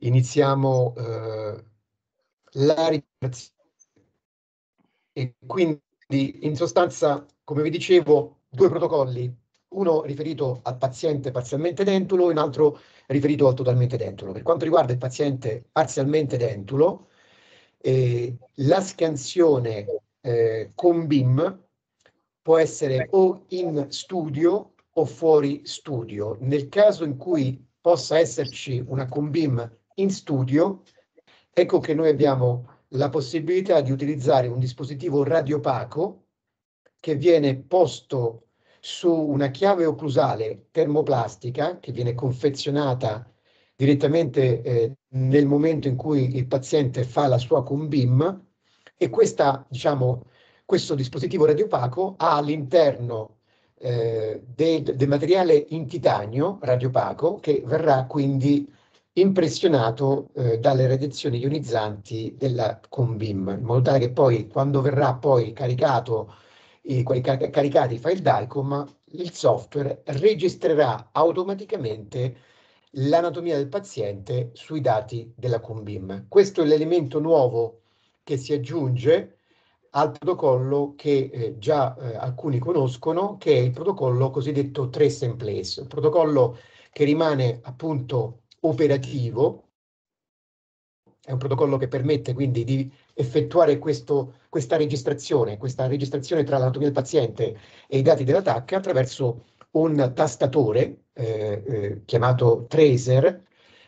iniziamo eh, la ripreparazione e quindi in sostanza, come vi dicevo, due protocolli, uno riferito al paziente parzialmente dentulo e un altro riferito al totalmente dentulo. Per quanto riguarda il paziente parzialmente dentulo, eh, la scansione eh, con BIM può essere o in studio o fuori studio. Nel caso in cui possa esserci una COMBIM in studio, ecco che noi abbiamo la possibilità di utilizzare un dispositivo radiopaco che viene posto su una chiave occlusale termoplastica che viene confezionata direttamente eh, nel momento in cui il paziente fa la sua COMBIM e questa, diciamo, questo dispositivo radiopaco ha all'interno eh, del, del materiale in titanio radiopaco che verrà quindi impressionato eh, dalle radiazioni ionizzanti della COMBIM, in modo tale che poi quando verrà poi caricato i, caricati i file DICOM, il software registrerà automaticamente l'anatomia del paziente sui dati della COMBIM. Questo è l'elemento nuovo che si aggiunge al protocollo che eh, già eh, alcuni conoscono, che è il protocollo cosiddetto trace and place, un protocollo che rimane appunto operativo, è un protocollo che permette quindi di effettuare questo, questa registrazione, questa registrazione tra l'anatomia del paziente e i dati della TAC attraverso un tastatore eh, eh, chiamato Tracer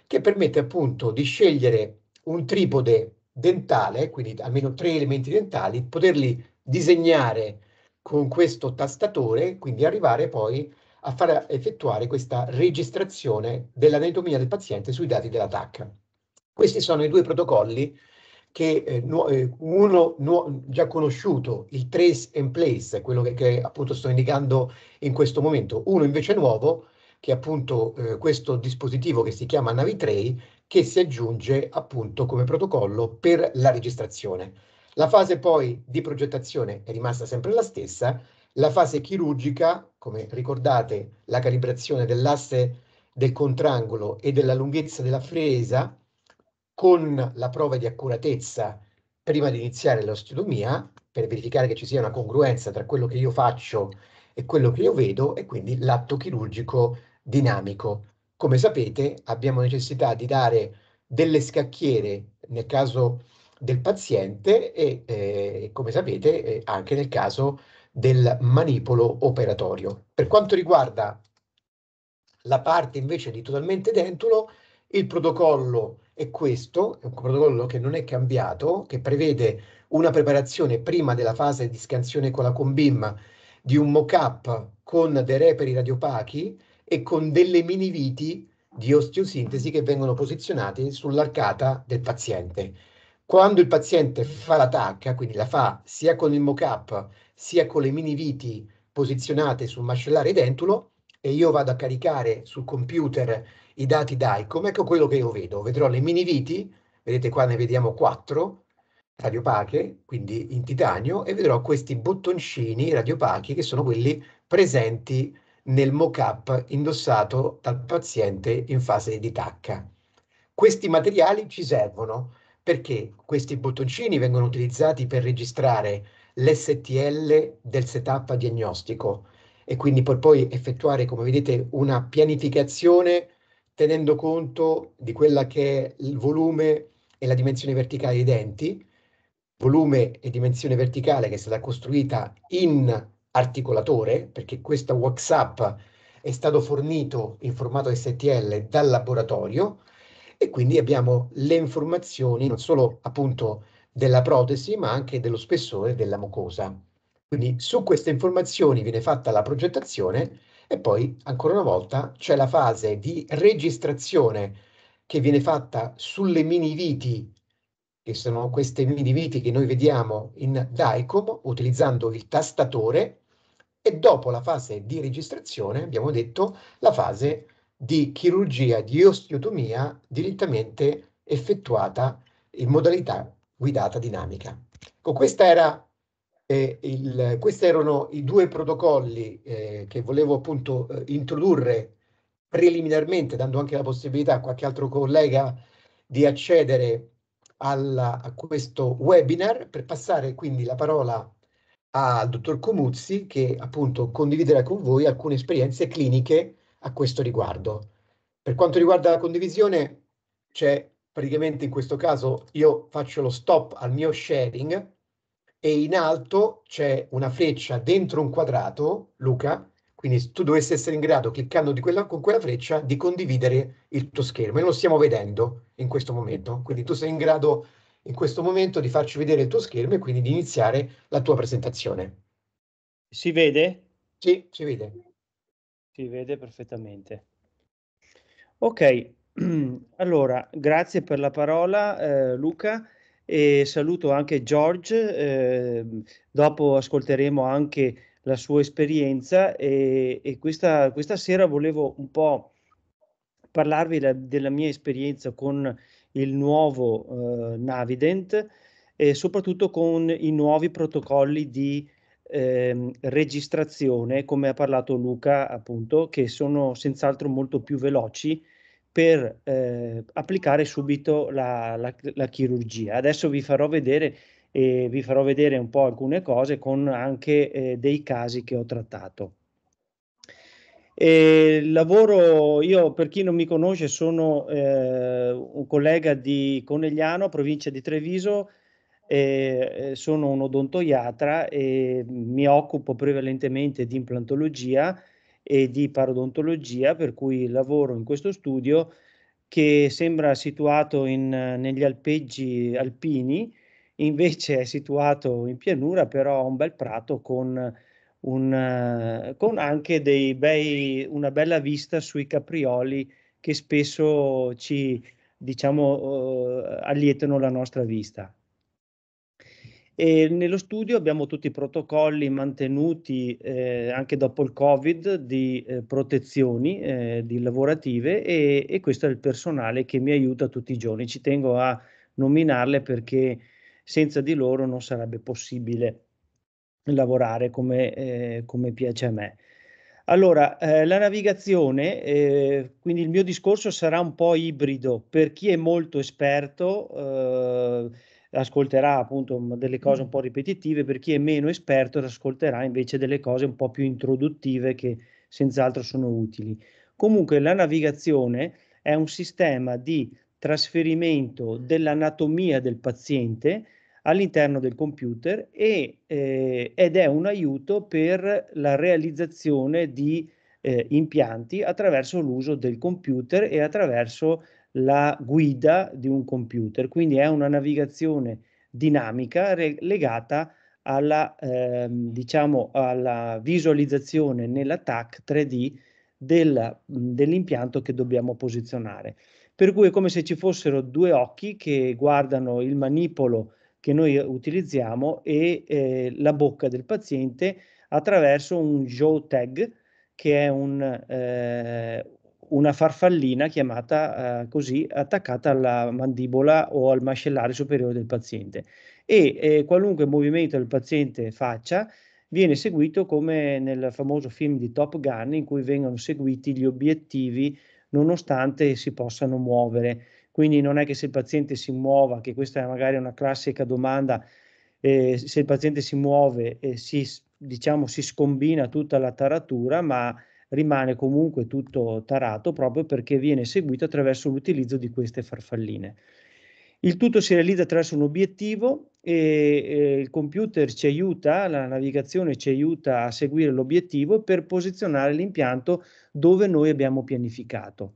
che permette appunto di scegliere un tripode dentale, quindi almeno tre elementi dentali, poterli disegnare con questo tastatore, quindi arrivare poi a far effettuare questa registrazione dell'anatomia del paziente sui dati della TAC. Questi sono i due protocolli che eh, eh, uno nu- già conosciuto, il trace and place, quello che, che, appunto sto indicando in questo momento, uno invece nuovo, che è appunto eh, questo dispositivo che si chiama Navitray, che si aggiunge appunto come protocollo per la registrazione. La fase poi di progettazione è rimasta sempre la stessa, la fase chirurgica, come ricordate, la calibrazione dell'asse del contrangolo e della lunghezza della fresa con la prova di accuratezza prima di iniziare l'osteotomia per verificare che ci sia una congruenza tra quello che io faccio e quello che io vedo e quindi l'atto chirurgico dinamico. Come sapete abbiamo necessità di dare delle scacchiere nel caso del paziente e eh, come sapete eh, anche nel caso del manipolo operatorio. Per quanto riguarda la parte invece di totalmente dentulo, il protocollo è questo, è un protocollo che non è cambiato, che prevede una preparazione prima della fase di scansione con la Combim di un mock-up con dei reperi radiopachi e con delle mini viti di osteosintesi che vengono posizionati sull'arcata del paziente. Quando il paziente fa la tacca, quindi la fa sia con il mock-up sia con le mini viti posizionate sul mascellare dentulo e io vado a caricare sul computer i dati DICOM, ecco quello che io vedo. Vedrò le mini viti, vedete qua ne vediamo quattro, radiopache, quindi in titanio, e vedrò questi bottoncini radiopachi che sono quelli presenti nel mock-up indossato dal paziente in fase di tacca. Questi materiali ci servono perché questi bottoncini vengono utilizzati per registrare l'STL del setup diagnostico. E quindi per poi effettuare, come vedete, una pianificazione tenendo conto di quella che è il volume e la dimensione verticale dei denti, volume e dimensione verticale che è stata costruita in articolatore, perché questo WhatsApp è stato fornito in formato STL dal laboratorio. E quindi abbiamo le informazioni non solo appunto della protesi, ma anche dello spessore della mucosa. Quindi su queste informazioni viene fatta la progettazione e poi ancora una volta c'è la fase di registrazione che viene fatta sulle mini viti che sono queste mini viti che noi vediamo in DICOM utilizzando il tastatore e dopo la fase di registrazione abbiamo detto la fase di chirurgia di osteotomia direttamente effettuata in modalità guidata dinamica. Ecco, era, eh, il, questi erano i due protocolli eh, che volevo appunto eh, introdurre preliminarmente, dando anche la possibilità a qualche altro collega di accedere alla, a questo webinar per passare quindi la parola al dottor Comuzzi che appunto condividerà con voi alcune esperienze cliniche a questo riguardo. Per quanto riguarda la condivisione c'è praticamente in questo caso io faccio lo stop al mio sharing e in alto c'è una freccia dentro un quadrato, Luca, quindi tu dovresti essere in grado, cliccando quella, con quella freccia, di condividere il tuo schermo. E lo stiamo vedendo in questo momento, quindi tu sei in grado in questo momento di farci vedere il tuo schermo e quindi di iniziare la tua presentazione. Si vede? Sì, si vede. Si vede perfettamente. Ok, allora, grazie per la parola eh, Luca e saluto anche George, eh, dopo ascolteremo anche la sua esperienza e, e questa, questa, sera volevo un po' parlarvi la, della mia esperienza con il nuovo eh, Navident e soprattutto con i nuovi protocolli di eh, registrazione, come ha parlato Luca, appunto, che sono senz'altro molto più veloci per eh, applicare subito la, la, la, chirurgia. Adesso vi farò vedere e vi farò vedere un po' alcune cose con anche eh, dei casi che ho trattato. E lavoro, io per chi non mi conosce sono eh, un collega di Conegliano, provincia di Treviso, eh, sono un odontoiatra e mi occupo prevalentemente di implantologia e di parodontologia, per cui lavoro in questo studio che sembra situato in, negli alpeggi alpini, invece è situato in pianura, però ha un bel prato con, un, con anche bei, una bella vista sui caprioli che spesso ci diciamo, uh, allietano la nostra vista. E nello studio abbiamo tutti i protocolli mantenuti eh, anche dopo il Covid di eh, protezioni eh, di lavorative e, e, questo è il personale che mi aiuta tutti i giorni. Ci tengo a nominarle perché senza di loro non sarebbe possibile lavorare come, eh, come piace a me. Allora, eh, la navigazione, eh, quindi il mio discorso sarà un po' ibrido per chi è molto esperto eh, ascolterà appunto delle cose un po' ripetitive, per chi è meno esperto ascolterà invece delle cose un po' più introduttive che senz'altro sono utili. Comunque la navigazione è un sistema di trasferimento dell'anatomia del paziente all'interno del computer e, eh, ed è un aiuto per la realizzazione di eh, impianti attraverso l'uso del computer e attraverso la guida di un computer, quindi è una navigazione dinamica re- legata alla, eh, diciamo, alla visualizzazione nella TAC 3D del, dell'impianto che dobbiamo posizionare. Per cui è come se ci fossero due occhi che guardano il manipolo che noi utilizziamo e eh, la bocca del paziente attraverso un jaw tag che è un, eh, una farfallina chiamata eh, così attaccata alla mandibola o al mascellare superiore del paziente e eh, qualunque movimento il paziente faccia viene seguito come nel famoso film di Top Gun in cui vengono seguiti gli obiettivi nonostante si possano muovere. Quindi non è che se il paziente si muova, che questa è magari una classica domanda, eh, se il paziente si muove e si, diciamo, si scombina tutta la taratura, ma rimane comunque tutto tarato proprio perché viene seguito attraverso l'utilizzo di queste farfalline. Il tutto si realizza attraverso un obiettivo e, e il computer ci aiuta, la navigazione ci aiuta a seguire l'obiettivo per posizionare l'impianto dove noi abbiamo pianificato.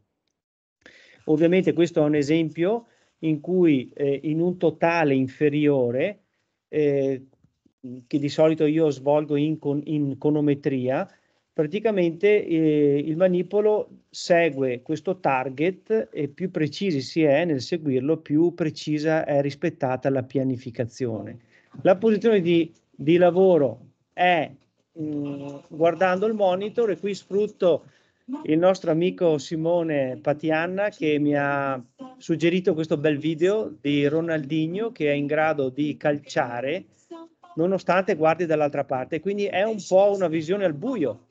Ovviamente questo è un esempio in cui eh, in un totale inferiore, eh, che di solito io svolgo in, con, in conometria, praticamente eh, il manipolo segue questo target e più precisi si è nel seguirlo, più precisa è rispettata la pianificazione. La posizione di, di lavoro è mh, mm, guardando il monitor e qui sfrutto il nostro amico Simone Patianna che mi ha suggerito questo bel video di Ronaldinho che è in grado di calciare nonostante guardi dall'altra parte, quindi è un po' una visione al buio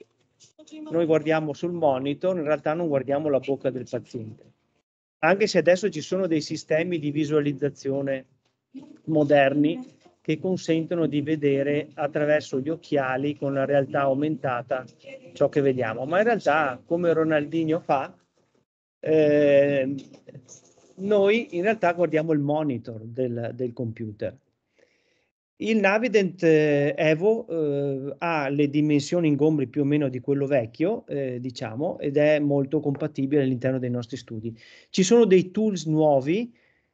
noi guardiamo sul monitor, in realtà non guardiamo la bocca del paziente. anche se adesso ci sono dei sistemi di visualizzazione moderni che consentono di vedere attraverso gli occhiali con la realtà aumentata ciò che vediamo. Ma in realtà, come Ronaldinho fa, eh, noi in realtà guardiamo il monitor del, del computer. Il Navident eh, Evo eh, ha le dimensioni ingombri più o meno di quello vecchio, eh, diciamo, ed è molto compatibile all'interno dei nostri studi. Ci sono dei tools nuovi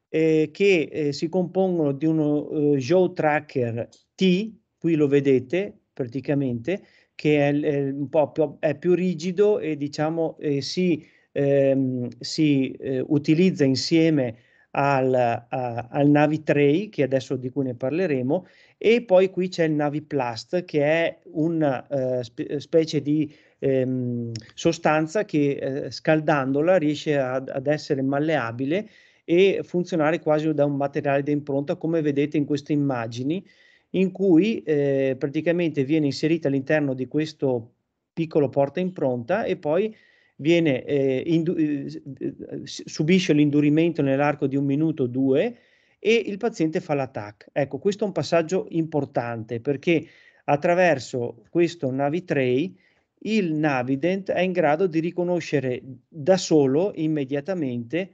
eh, che eh, si compongono di uno Joe Tracker T, qui lo vedete praticamente, che è, è un po' più, più rigido e diciamo si, ehm, si utilizza insieme al, a, al Navi Tray, che adesso di cui ne parleremo, e poi qui c'è il Navi Plast, che è una uh, spe specie di ehm, sostanza che eh, scaldandola riesce ad, ad essere malleabile e funzionare quasi da un materiale da impronta, come vedete in queste immagini, in cui eh, praticamente viene inserita all'interno di questo piccolo porta impronta e poi viene, eh, eh subisce l'indurimento nell'arco di un minuto o due e il paziente fa l'attack. Ecco, questo è un passaggio importante perché attraverso questo Navitray il Navident è in grado di riconoscere da solo immediatamente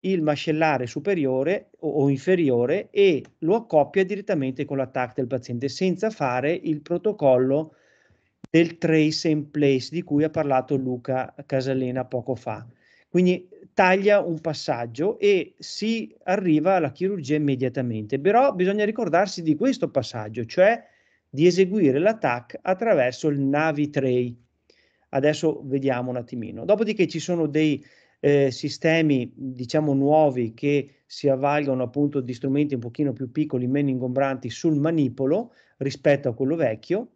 il mascellare superiore o, inferiore e lo accoppia direttamente con l'attack del paziente senza fare il protocollo del trace and place di cui ha parlato Luca Casalena poco fa. Quindi taglia un passaggio e si arriva alla chirurgia immediatamente, però bisogna ricordarsi di questo passaggio, cioè di eseguire l'attack attraverso il navi tray. Adesso vediamo un attimino. Dopodiché ci sono dei eh, sistemi, diciamo, nuovi che si avvalgono appunto di strumenti un pochino più piccoli, meno ingombranti sul manipolo rispetto a quello vecchio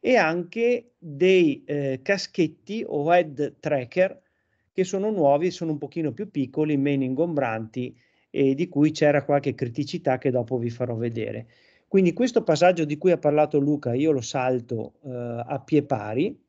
e anche dei eh, caschetti o head tracker che sono nuovi, sono un pochino più piccoli, meno ingombranti e di cui c'era qualche criticità che dopo vi farò vedere. Quindi questo passaggio di cui ha parlato Luca io lo salto eh, a pie pari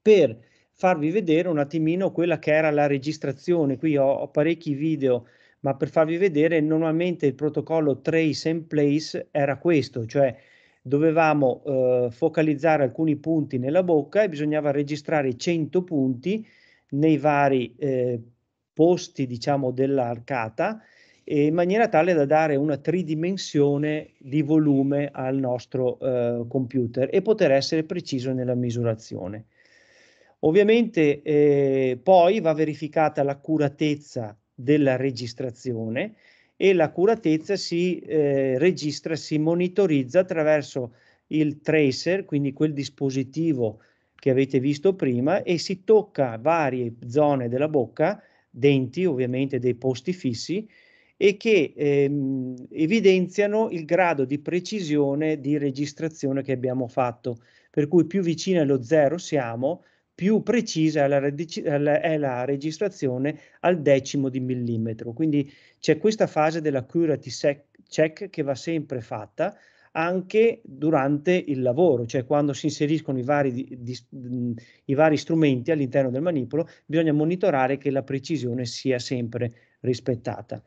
per farvi vedere un attimino quella che era la registrazione. Qui ho, ho parecchi video, ma per farvi vedere normalmente il protocollo trace and place era questo, cioè dovevamo eh, focalizzare alcuni punti nella bocca e bisognava registrare 100 punti nei vari eh, posti diciamo dell'arcata in maniera tale da dare una tridimensione di volume al nostro eh, computer e poter essere preciso nella misurazione. Ovviamente eh, poi va verificata l'accuratezza della registrazione e l'accuratezza si eh, registra, si monitorizza attraverso il tracer, quindi quel dispositivo che avete visto prima, e si tocca varie zone della bocca, denti ovviamente dei posti fissi, e che ehm, evidenziano il grado di precisione di registrazione che abbiamo fatto. Per cui più vicini allo zero siamo, più precisa è la, è la, registrazione al decimo di millimetro. Quindi c'è questa fase dell'accuracy check che va sempre fatta anche durante il lavoro, cioè quando si inseriscono i vari, di, i vari strumenti all'interno del manipolo, bisogna monitorare che la precisione sia sempre rispettata.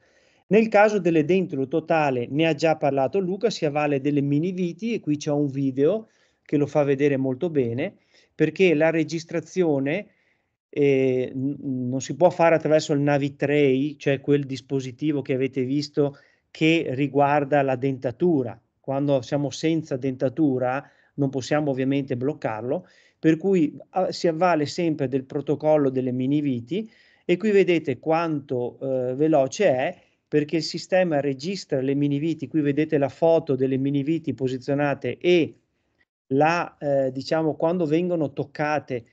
Nel caso dell'edentolo totale, ne ha già parlato Luca, si avvale delle mini viti e qui c'è un video che lo fa vedere molto bene perché la registrazione eh, non si può fare attraverso il Navitray, cioè quel dispositivo che avete visto che riguarda la dentatura. Quando siamo senza dentatura non possiamo ovviamente bloccarlo, per cui a, si avvale sempre del protocollo delle mini viti e qui vedete quanto eh, veloce è perché il sistema registra le mini viti, qui vedete la foto delle mini viti posizionate e la, eh, diciamo, quando vengono toccate,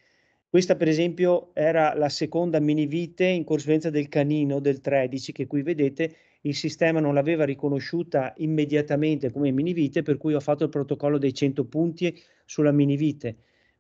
questa per esempio era la seconda mini vite in corrispondenza del canino del 13 che qui vedete il sistema non l'aveva riconosciuta immediatamente come mini vite per cui ho fatto il protocollo dei 100 punti sulla mini vite.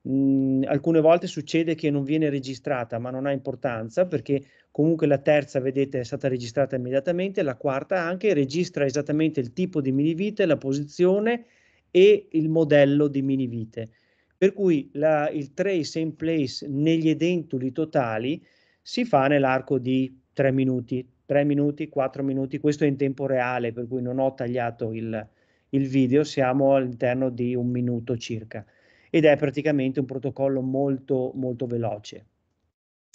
Mm, alcune volte succede che non viene registrata ma non ha importanza perché comunque la terza vedete è stata registrata immediatamente, la quarta anche registra esattamente il tipo di mini vite, la posizione e il modello di mini vite. Per cui la, il trace in place negli edentuli totali si fa nell'arco di tre minuti, tre minuti, quattro minuti, questo è in tempo reale, per cui non ho tagliato il, il video, siamo all'interno di un minuto circa ed è praticamente un protocollo molto molto veloce.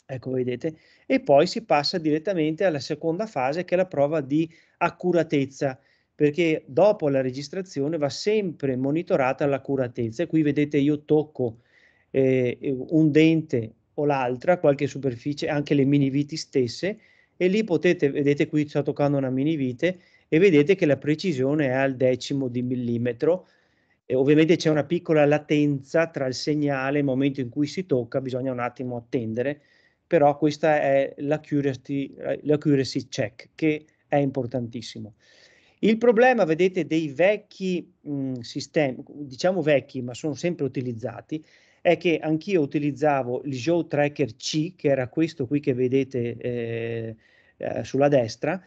Ecco, vedete? E poi si passa direttamente alla seconda fase che è la prova di accuratezza, perché dopo la registrazione va sempre monitorata l'accuratezza. E qui vedete io tocco eh, un dente o l'altra, qualche superficie, anche le mini viti stesse, e lì potete, vedete qui sto toccando una mini vite, e vedete che la precisione è al decimo di millimetro, e ovviamente c'è una piccola latenza tra il segnale e il momento in cui si tocca, bisogna un attimo attendere, però questa è l'accuracy, l'accuracy check che è importantissimo. Il problema, vedete, dei vecchi mh, sistemi, diciamo vecchi, ma sono sempre utilizzati, è che anch'io utilizzavo il Joe Tracker C, che era questo qui che vedete eh, eh, sulla destra,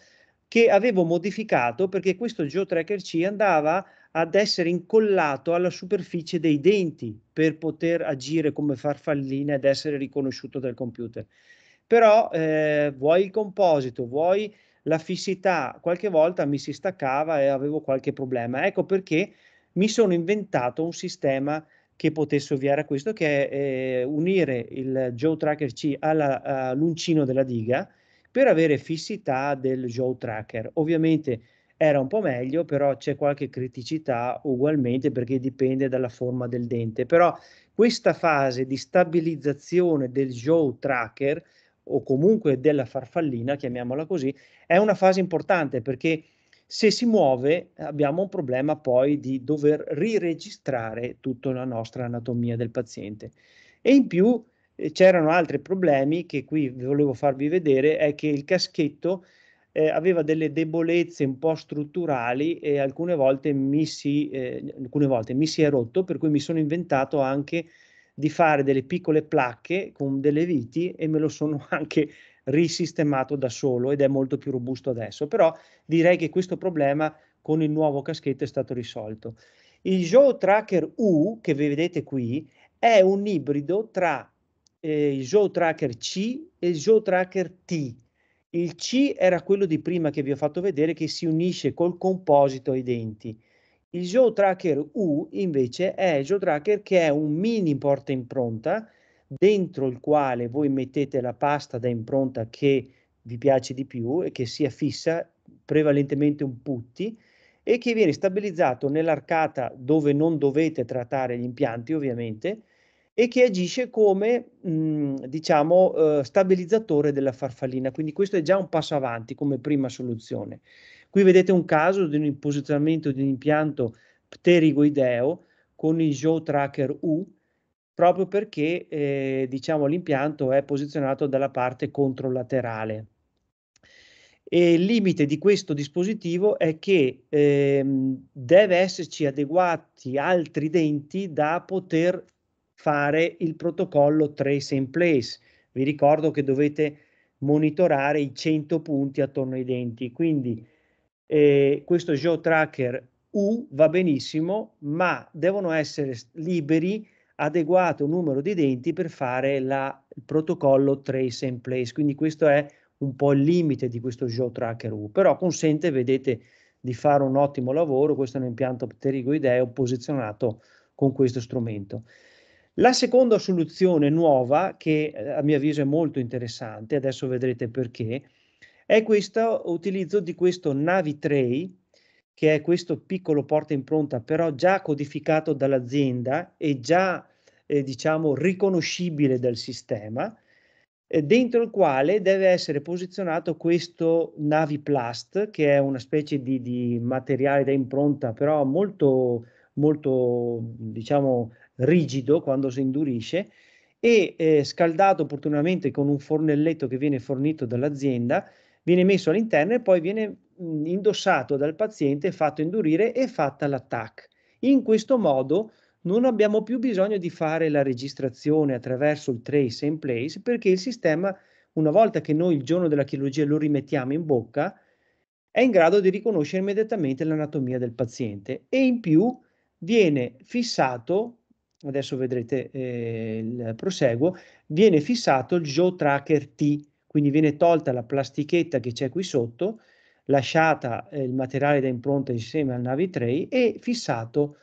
che avevo modificato perché questo Joe Tracker C andava ad essere incollato alla superficie dei denti per poter agire come farfallina ed essere riconosciuto dal computer. Però eh, vuoi il composito, vuoi la fissità, qualche volta mi si staccava e avevo qualche problema. Ecco perché mi sono inventato un sistema che potesse ovviare a questo, che è eh, unire il Joe Tracker C all'uncino della diga per avere fissità del Joe Tracker. Ovviamente era un po' meglio, però c'è qualche criticità ugualmente perché dipende dalla forma del dente. Però questa fase di stabilizzazione del jaw tracker o comunque della farfallina, chiamiamola così, è una fase importante perché se si muove abbiamo un problema poi di dover riregistrare tutta la nostra anatomia del paziente. E in più eh, c'erano altri problemi che qui volevo farvi vedere, è che il caschetto eh, aveva delle debolezze un po' strutturali e alcune volte, mi si, eh, alcune volte mi si è rotto, per cui mi sono inventato anche di fare delle piccole placche con delle viti e me lo sono anche risistemato da solo ed è molto più robusto adesso. Però direi che questo problema con il nuovo caschetto è stato risolto. Il Joe Tracker U che vedete qui è un ibrido tra eh, il Joe Tracker C e il Joe Tracker T il C era quello di prima che vi ho fatto vedere che si unisce col composito ai denti. Il Joe Tracker U invece è il Joe Tracker che è un mini porta impronta dentro il quale voi mettete la pasta da impronta che vi piace di più e che sia fissa, prevalentemente un putti, e che viene stabilizzato nell'arcata dove non dovete trattare gli impianti ovviamente, e che agisce come mh, mhmm, diciamo eh, stabilizzatore della farfallina. Quindi questo è già un passo avanti come prima soluzione. Qui vedete un caso di un posizionamento di un impianto pterigoideo con il Joe Tracker U proprio perché eh, diciamo l'impianto è posizionato dalla parte controlaterale. E il limite di questo dispositivo è che ehm, deve esserci adeguati altri denti da poter fare il protocollo trace in place. Vi ricordo che dovete monitorare i 100 punti attorno ai denti, quindi eh, questo GeoTracker U va benissimo, ma devono essere liberi adeguato numero di denti per fare la, il protocollo trace in place. Quindi questo è un po' il limite di questo GeoTracker U, però consente, vedete, di fare un ottimo lavoro. Questo è un impianto pterigoideo posizionato con questo strumento. La seconda soluzione nuova, che eh, a mio avviso è molto interessante, adesso vedrete perché, è questo utilizzo di questo Navitray, che è questo piccolo porta impronta, però già codificato dall'azienda e già eh, diciamo riconoscibile dal sistema, eh, dentro il quale deve essere posizionato questo Naviplast, che è una specie di, di materiale da impronta, però molto, molto diciamo rigido quando si indurisce e eh, scaldato opportunamente con un fornelletto che viene fornito dall'azienda, viene messo all'interno e poi viene mh, indossato dal paziente, fatto indurire e fatta l'attack. In questo modo non abbiamo più bisogno di fare la registrazione attraverso il trace in place perché il sistema, una volta che noi il giorno della chirurgia lo rimettiamo in bocca, è in grado di riconoscere immediatamente l'anatomia del paziente e in più viene fissato adesso vedrete eh, il proseguo, viene fissato il Joe Tracker T, quindi viene tolta la plastichetta che c'è qui sotto, lasciata eh, il materiale da impronta insieme al Navi Tray e fissato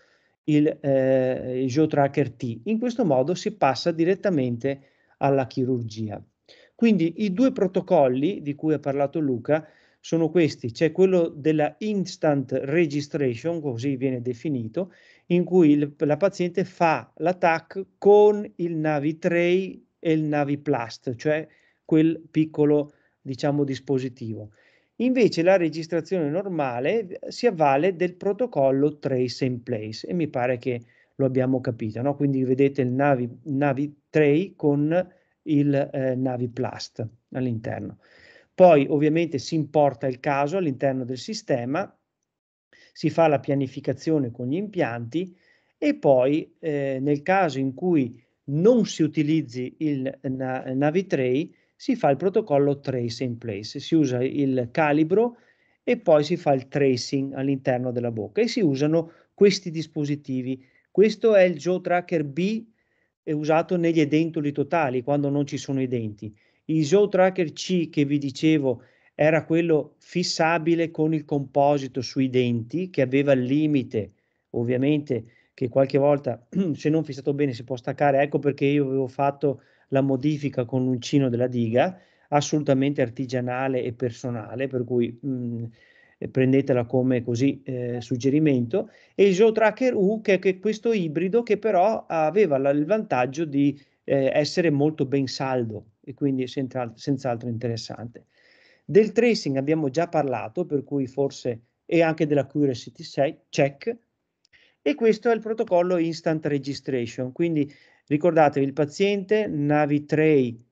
il, eh, GeoTracker T. In questo modo si passa direttamente alla chirurgia. Quindi i due protocolli di cui ha parlato Luca sono questi, c'è quello della instant registration, così viene definito, in cui il, la paziente fa l'attack con il Navi Tray e il Navi Plast, cioè quel piccolo diciamo dispositivo. Invece la registrazione normale si avvale del protocollo Trace in Place e mi pare che lo abbiamo capito, no? Quindi vedete il Navi, Navi Tray con il eh, Navi Plast all'interno. Poi ovviamente si importa il caso all'interno del sistema, si fa la pianificazione con gli impianti e poi eh, nel caso in cui non si utilizzi il na Navi Tray si fa il protocollo trace in place, si usa il calibro e poi si fa il tracing all'interno della bocca e si usano questi dispositivi. Questo è il Joe Tracker B è usato negli edentoli totali quando non ci sono i denti. Il Joe Tracker C che vi dicevo era quello fissabile con il composito sui denti che aveva il limite ovviamente che qualche volta se non fissato bene si può staccare ecco perché io avevo fatto la modifica con l'uncino della diga, assolutamente artigianale e personale, per cui mh, prendetela come così eh, suggerimento, e il GeoTracker U, che, che, è questo ibrido che però aveva la, il vantaggio di eh, essere molto ben saldo e quindi senz'altro interessante. Del tracing abbiamo già parlato, per cui forse, e anche della curiosity check, e questo è il protocollo Instant Registration, quindi Ricordatevi il paziente, Navi Tray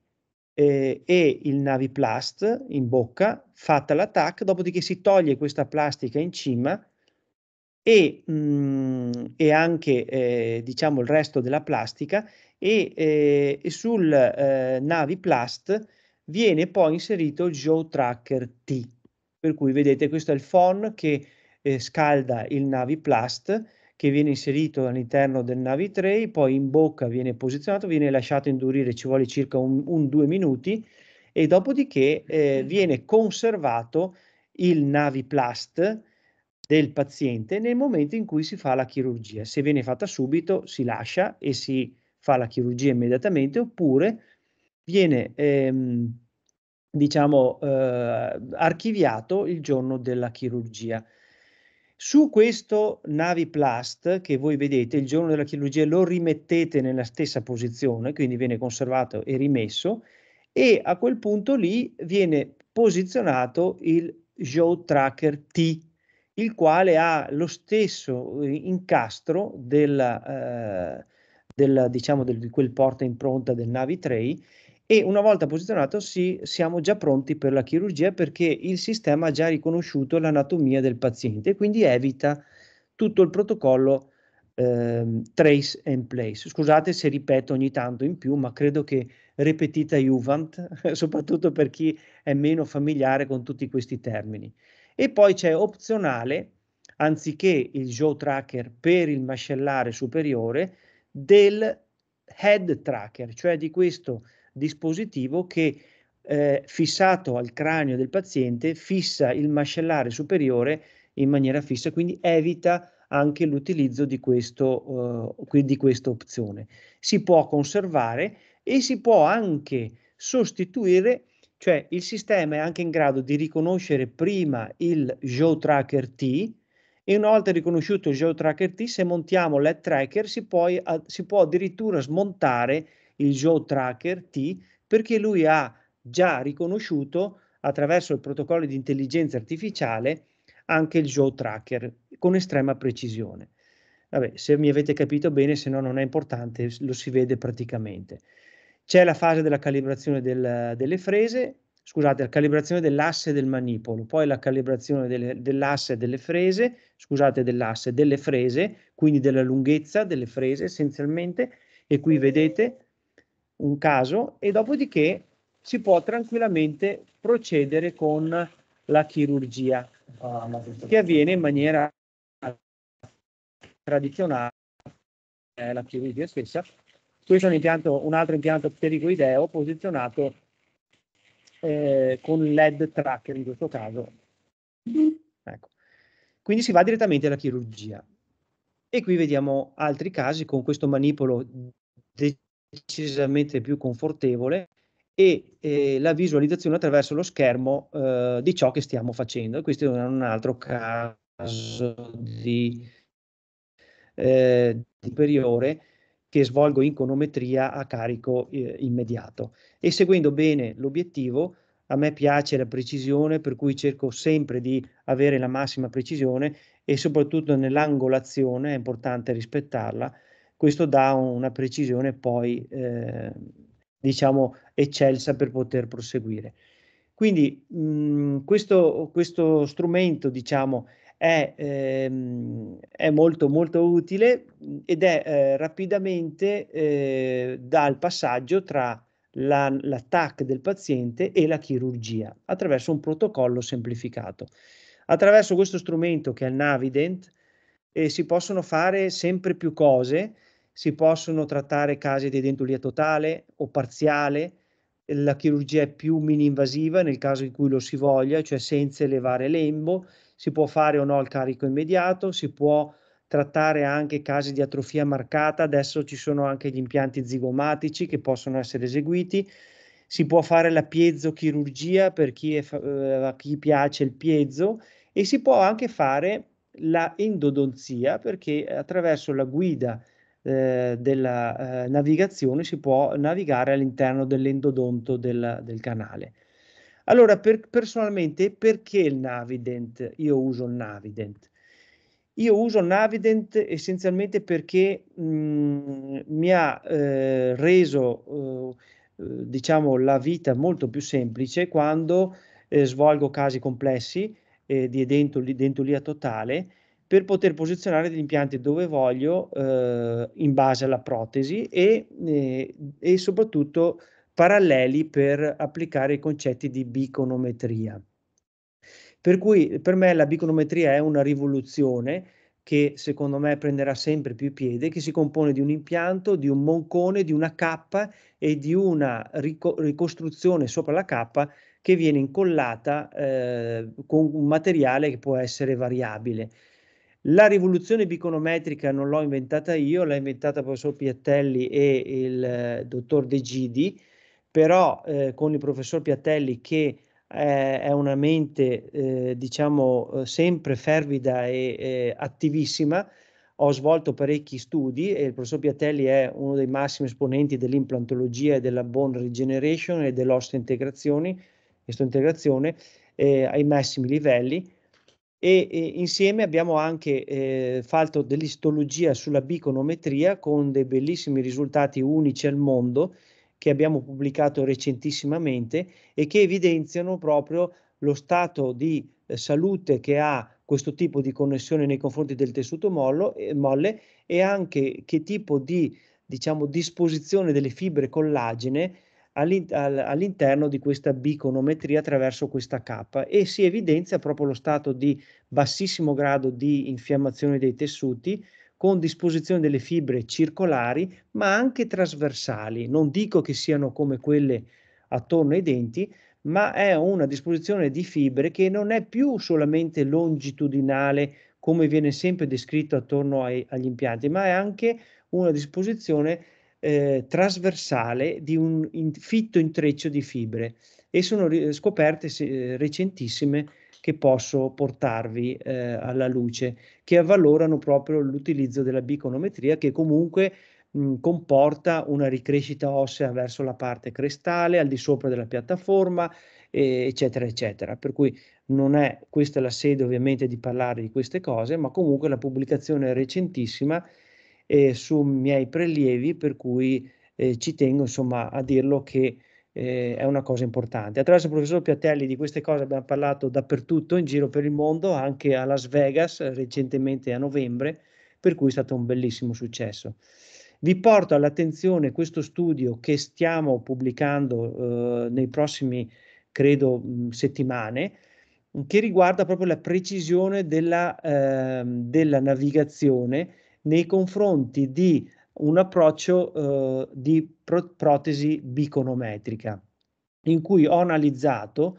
eh, e il Navi Plast in bocca, fatta l'attacco, dopodiché si toglie questa plastica in cima e, mh, mm, e anche eh, diciamo il resto della plastica e, eh, e sul eh, Navi Plast viene poi inserito il Joe Tracker T. Per cui vedete questo è il phon che eh, scalda il Navi Plast che viene inserito all'interno del Navi Tray, poi in bocca viene posizionato, viene lasciato indurire, ci vuole circa un, un due minuti e dopodiché eh, viene conservato il Navi Plast del paziente nel momento in cui si fa la chirurgia. Se viene fatta subito si lascia e si fa la chirurgia immediatamente oppure viene ehm, diciamo eh, archiviato il giorno della chirurgia. Su questo Naviplast che voi vedete il giorno della chirurgia lo rimettete nella stessa posizione, quindi viene conservato e rimesso e a quel punto lì viene posizionato il Joe Tracker T, il quale ha lo stesso eh, incastro della, eh, del, diciamo del, di quel porta impronta del Navi Tray e una volta posizionato sì, siamo già pronti per la chirurgia perché il sistema ha già riconosciuto l'anatomia del paziente, quindi evita tutto il protocollo eh, trace and place. Scusate se ripeto ogni tanto in più, ma credo che repetita juvent, soprattutto per chi è meno familiare con tutti questi termini. E poi c'è opzionale, anziché il jaw tracker per il mascellare superiore, del head tracker, cioè di questo dispositivo che eh, fissato al cranio del paziente fissa il mascellare superiore in maniera fissa, quindi evita anche l'utilizzo di, uh, di questa opzione. Si può conservare e si può anche sostituire, cioè il sistema è anche in grado di riconoscere prima il GeoTracker T e una volta riconosciuto il GeoTracker T, se montiamo l'Head Tracker si può, si può addirittura smontare il Joe Tracker T perché lui ha già riconosciuto attraverso il protocollo di intelligenza artificiale anche il Joe Tracker con estrema precisione. Vabbè, se mi avete capito bene, se no non è importante, lo si vede praticamente. C'è la fase della calibrazione del, delle frese, scusate, la calibrazione dell'asse del manipolo, poi la calibrazione delle, dell'asse delle frese, scusate, dell'asse delle frese, quindi della lunghezza delle frese essenzialmente, e qui vedete un caso e dopodiché si può tranquillamente procedere con la chirurgia che avviene in maniera tradizionale, eh, la chirurgia stessa. Questo è un, impianto, un altro impianto ptericoideo posizionato eh, con LED tracker in questo caso. Ecco. Quindi si va direttamente alla chirurgia. E qui vediamo altri casi con questo manipolo decisamente più confortevole e eh, la visualizzazione attraverso lo schermo eh, di ciò che stiamo facendo. questo è un altro caso di, eh, superiore che svolgo inconometria a carico eh, immediato. E seguendo bene l'obiettivo, a me piace la precisione, per cui cerco sempre di avere la massima precisione e soprattutto nell'angolazione, è importante rispettarla, questo dà una precisione poi, eh, diciamo, eccelsa per poter proseguire. Quindi mh, questo, questo strumento, diciamo, è, ehm, è molto molto utile ed è eh, rapidamente eh, dal passaggio tra la, del paziente e la chirurgia attraverso un protocollo semplificato. Attraverso questo strumento che è il Navident eh, si possono fare sempre più cose, si possono trattare casi di dentulia totale o parziale, la chirurgia è più mini-invasiva nel caso in cui lo si voglia, cioè senza elevare l'embo, si può fare o no il carico immediato, si può trattare anche casi di atrofia marcata, adesso ci sono anche gli impianti zigomatici che possono essere eseguiti, si può fare la piezochirurgia per chi, è, eh, chi piace il piezo e si può anche fare la endodonzia perché attraverso la guida eh, della eh, navigazione si può navigare all'interno dell'endodonto del, del canale. Allora, per, personalmente, perché il Navident? Io uso il Navident. Io uso il Navident essenzialmente perché mh, mm, mi ha eh, reso, eh, diciamo, la vita molto più semplice quando eh, svolgo casi complessi eh, di dentolia totale per poter posizionare degli impianti dove voglio eh, in base alla protesi e, eh, e soprattutto paralleli per applicare i concetti di biconometria. Per cui per me la biconometria è una rivoluzione che secondo me prenderà sempre più piede, che si compone di un impianto, di un moncone, di una cappa e di una rico ricostruzione sopra la cappa che viene incollata eh, con un materiale che può essere variabile. La rivoluzione biconometrica non l'ho inventata io, l'ha inventata il professor Piattelli e il eh, dottor De Gidi, però eh, con il professor Piattelli che eh, è una mente eh, diciamo sempre fervida e attivissima, ho svolto parecchi studi e il professor Piattelli è uno dei massimi esponenti dell'implantologia e della bone regeneration e dell'osteointegrazione eh, ai massimi livelli e, e, insieme abbiamo anche eh, fatto dell'istologia sulla biconometria con dei bellissimi risultati unici al mondo che abbiamo pubblicato recentissimamente e che evidenziano proprio lo stato di eh, salute che ha questo tipo di connessione nei confronti del tessuto mollo, eh, molle e anche che tipo di diciamo, disposizione delle fibre collagene all'interno di questa biconometria attraverso questa cappa e si evidenzia proprio lo stato di bassissimo grado di infiammazione dei tessuti, con disposizione delle fibre circolari, ma anche trasversali. Non dico che siano come quelle attorno ai denti, ma è una disposizione di fibre che non è più solamente longitudinale, come viene sempre descritto attorno ai, agli impianti, ma è anche una disposizione eh, trasversale di un in, fitto intreccio di fibre e sono scoperte eh, recentissime che posso portarvi eh, alla luce, che avvalorano proprio l'utilizzo della biconometria che comunque mh, comporta una ricrescita ossea verso la parte crestale, al di sopra della piattaforma, eh, eccetera, eccetera. Per cui non è questa la sede ovviamente di parlare di queste cose, ma comunque la pubblicazione recentissima eh, su miei prelievi, per cui eh, ci tengo insomma a dirlo che eh, è una cosa importante. Attraverso il professor Piattelli di queste cose abbiamo parlato dappertutto, in giro per il mondo, anche a Las Vegas recentemente a novembre, per cui è stato un bellissimo successo. Vi porto all'attenzione questo studio che stiamo pubblicando eh, nei prossimi, credo, mh, settimane, che riguarda proprio la precisione della, eh, della navigazione nei confronti di un approccio eh, di pro- protesi biconometrica. in cui ho analizzato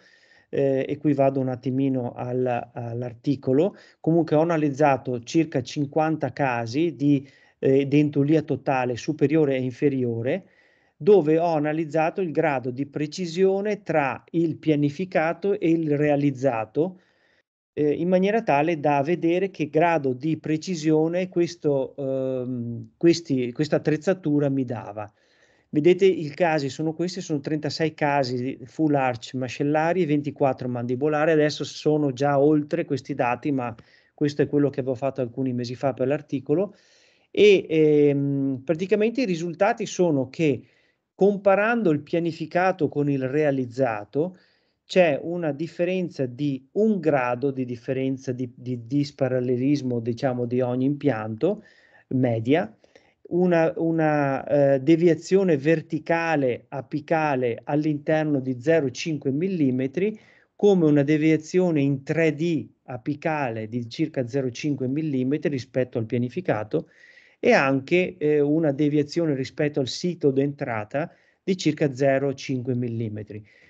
eh, e qui vado un attimino al, all'articolo, comunque ho analizzato circa 50 casi di eh, dentulia totale superiore e inferiore, dove ho analizzato il grado di precisione tra il pianificato e il realizzato, eh, in maniera tale da vedere che grado di precisione questo, ehm, questi, questa attrezzatura mi dava. Vedete i casi sono questi, sono 36 casi full arch mascellari e 24 mandibolari, adesso sono già oltre questi dati, ma questo è quello che avevo fatto alcuni mesi fa per l'articolo e ehm, praticamente i risultati sono che comparando il pianificato con il realizzato c'è una differenza di un grado di differenza di, di disparallelismo diciamo di ogni impianto media una, una eh, deviazione verticale apicale all'interno di 0,5 mm come una deviazione in 3D apicale di circa 0,5 mm rispetto al pianificato e anche eh, una deviazione rispetto al sito d'entrata di circa 0,5 mm.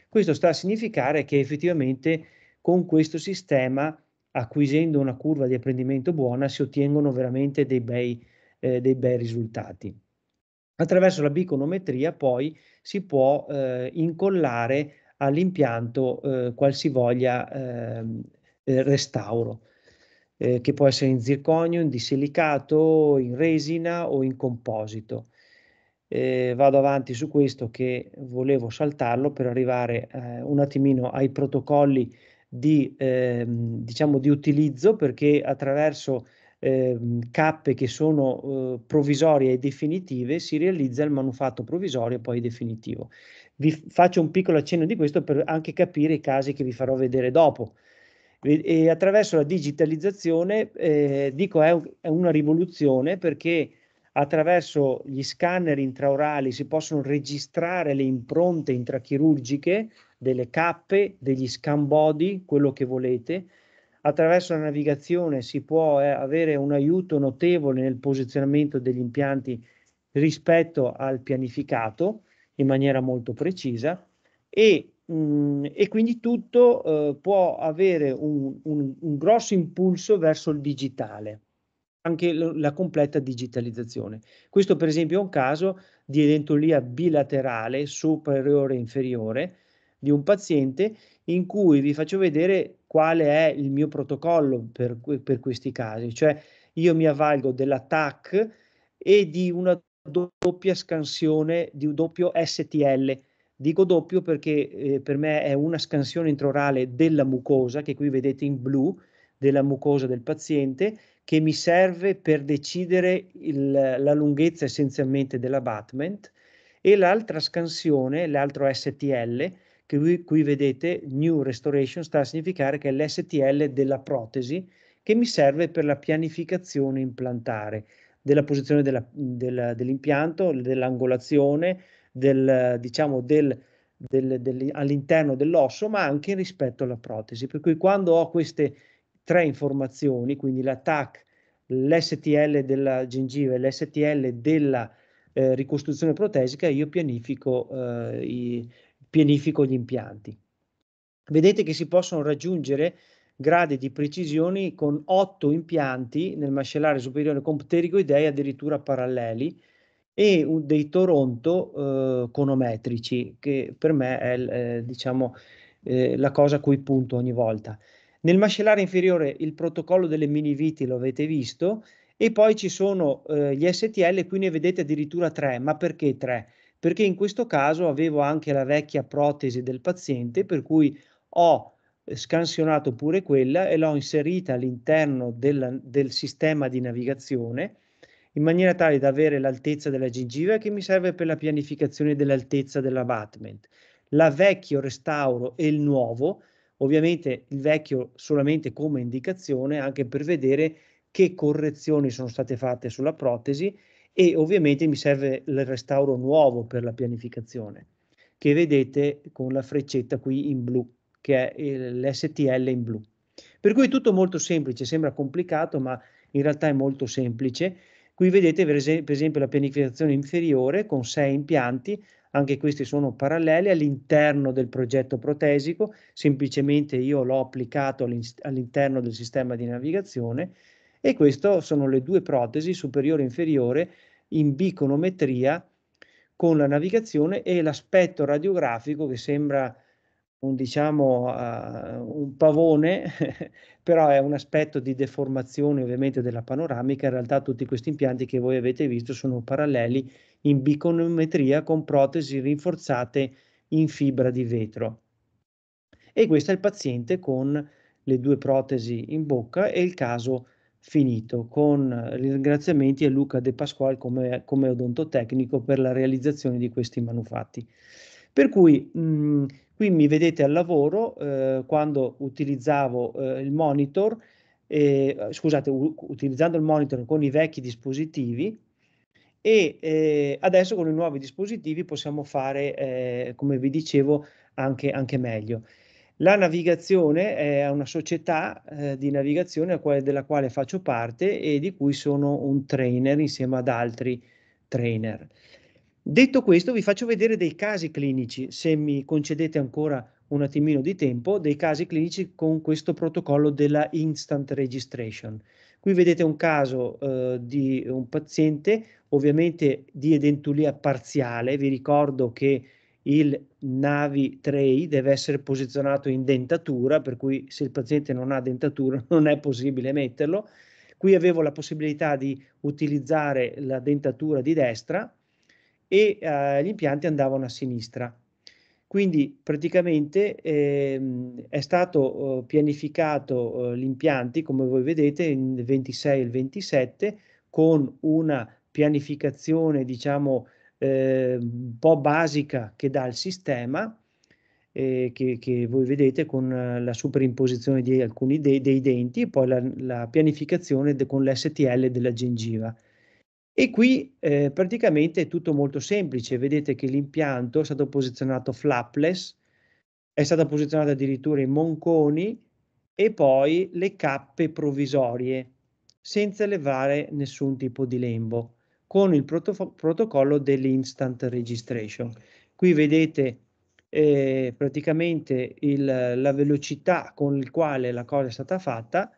Questo sta a significare che effettivamente con questo sistema, acquisendo una curva di apprendimento buona, si ottengono veramente dei bei eh, dei bei risultati. Attraverso la biconometria poi si può eh, incollare all'impianto eh, qualsivoglia ehm, eh, restauro, eh, che può essere in zirconio, in disilicato, in resina o in composito. Eh, vado avanti su questo che volevo saltarlo per arrivare eh, un attimino ai protocolli di, ehm, diciamo di utilizzo perché attraverso eh, cappe che sono eh, provvisorie e definitive, si realizza il manufatto provvisorio e poi definitivo. Vi faccio un piccolo accenno di questo per anche capire i casi che vi farò vedere dopo. E attraverso la digitalizzazione, eh, dico, è, è una rivoluzione perché attraverso gli scanner intraorali si possono registrare le impronte intrachirurgiche delle cappe, degli scan body, quello che volete, attraverso la navigazione si può eh, avere un aiuto notevole nel posizionamento degli impianti rispetto al pianificato in maniera molto precisa e, mh, mm, e quindi tutto eh, può avere un, un, un, grosso impulso verso il digitale, anche la completa digitalizzazione. Questo per esempio è un caso di edentolia bilaterale superiore e inferiore di un paziente in cui vi faccio vedere quale è il mio protocollo per, per questi casi, cioè io mi avvalgo della TAC e di una doppia scansione, di un doppio STL. Dico doppio perché eh, per me è una scansione intraorale della mucosa, che qui vedete in blu, della mucosa del paziente, che mi serve per decidere il, la lunghezza essenzialmente dell'abbatment, e l'altra scansione, l'altro STL, che qui, qui vedete New Restoration sta a significare che è l'STL della protesi che mi serve per la pianificazione implantare della posizione della, della, dell'impianto, dell'angolazione, del, diciamo del, del, del, all'interno dell'osso, ma anche rispetto alla protesi. Per cui quando ho queste tre informazioni, quindi l'attack, l'STL della gengiva e l'STL della eh, ricostruzione protesica, io pianifico eh, i, pianifico gli impianti. Vedete che si possono raggiungere gradi di precisione con otto impianti nel mascellare superiore con ptericoidei addirittura paralleli e un, dei Toronto eh, conometrici, che per me è eh, diciamo, eh, la cosa a cui punto ogni volta. Nel mascellare inferiore il protocollo delle mini viti lo avete visto e poi ci sono eh, gli STL, qui ne vedete addirittura tre, ma perché tre? perché in questo caso avevo anche la vecchia protesi del paziente, per cui ho eh, scansionato pure quella e l'ho inserita all'interno del, del sistema di navigazione in maniera tale da avere l'altezza della gengiva che mi serve per la pianificazione dell'altezza dell'abbatment. La vecchio restauro e il nuovo, ovviamente il vecchio solamente come indicazione anche per vedere che correzioni sono state fatte sulla protesi e ovviamente mi serve il restauro nuovo per la pianificazione che vedete con la freccetta qui in blu che è l'STL in blu. Per cui è tutto molto semplice, sembra complicato ma in realtà è molto semplice. Qui vedete per esempio la pianificazione inferiore con sei impianti anche questi sono paralleli all'interno del progetto protesico, semplicemente io l'ho applicato all'interno del sistema di navigazione e queste sono le due protesi superiore e inferiore in biconometria con la navigazione e l'aspetto radiografico che sembra un, diciamo, uh, un pavone, però è un aspetto di deformazione ovviamente della panoramica. In realtà tutti questi impianti che voi avete visto sono paralleli in biconometria con protesi rinforzate in fibra di vetro. E questo è il paziente con le due protesi in bocca e il caso finito, con ringraziamenti a Luca De Pasquale come, come odontotecnico per la realizzazione di questi manufatti. Per cui mh, Qui mi vedete al lavoro eh, quando utilizzavo eh, il monitor, eh, scusate, utilizzando il monitor con i vecchi dispositivi e eh, adesso con i nuovi dispositivi possiamo fare, eh, come vi dicevo, anche, anche, meglio. La navigazione è una società eh, di navigazione della quale faccio parte e di cui sono un trainer insieme ad altri trainer. Detto questo, vi faccio vedere dei casi clinici, se mi concedete ancora un attimino di tempo, dei casi clinici con questo protocollo della instant registration. Qui vedete un caso eh, di un paziente, ovviamente di edentulia parziale, vi ricordo che il Navi Tray deve essere posizionato in dentatura, per cui se il paziente non ha dentatura non è possibile metterlo. Qui avevo la possibilità di utilizzare la dentatura di destra, e eh, gli impianti andavano a sinistra. Quindi praticamente ehm, è stato eh, pianificato eh, gli impianti, come voi vedete, il 26 e il 27, con una pianificazione, diciamo, eh, un po' basica che dà il sistema, che, che, voi vedete con la superimposizione di alcuni de- dei denti e poi la, la pianificazione con l'STL della gengiva. E qui eh, praticamente è tutto molto semplice, vedete che l'impianto è stato posizionato flapless, è stato posizionato addirittura in monconi e poi le cappe provvisorie, senza levare nessun tipo di lembo, con il proto- protocollo dell'instant registration. Qui vedete eh, praticamente il, la velocità con la quale la cosa è stata fatta,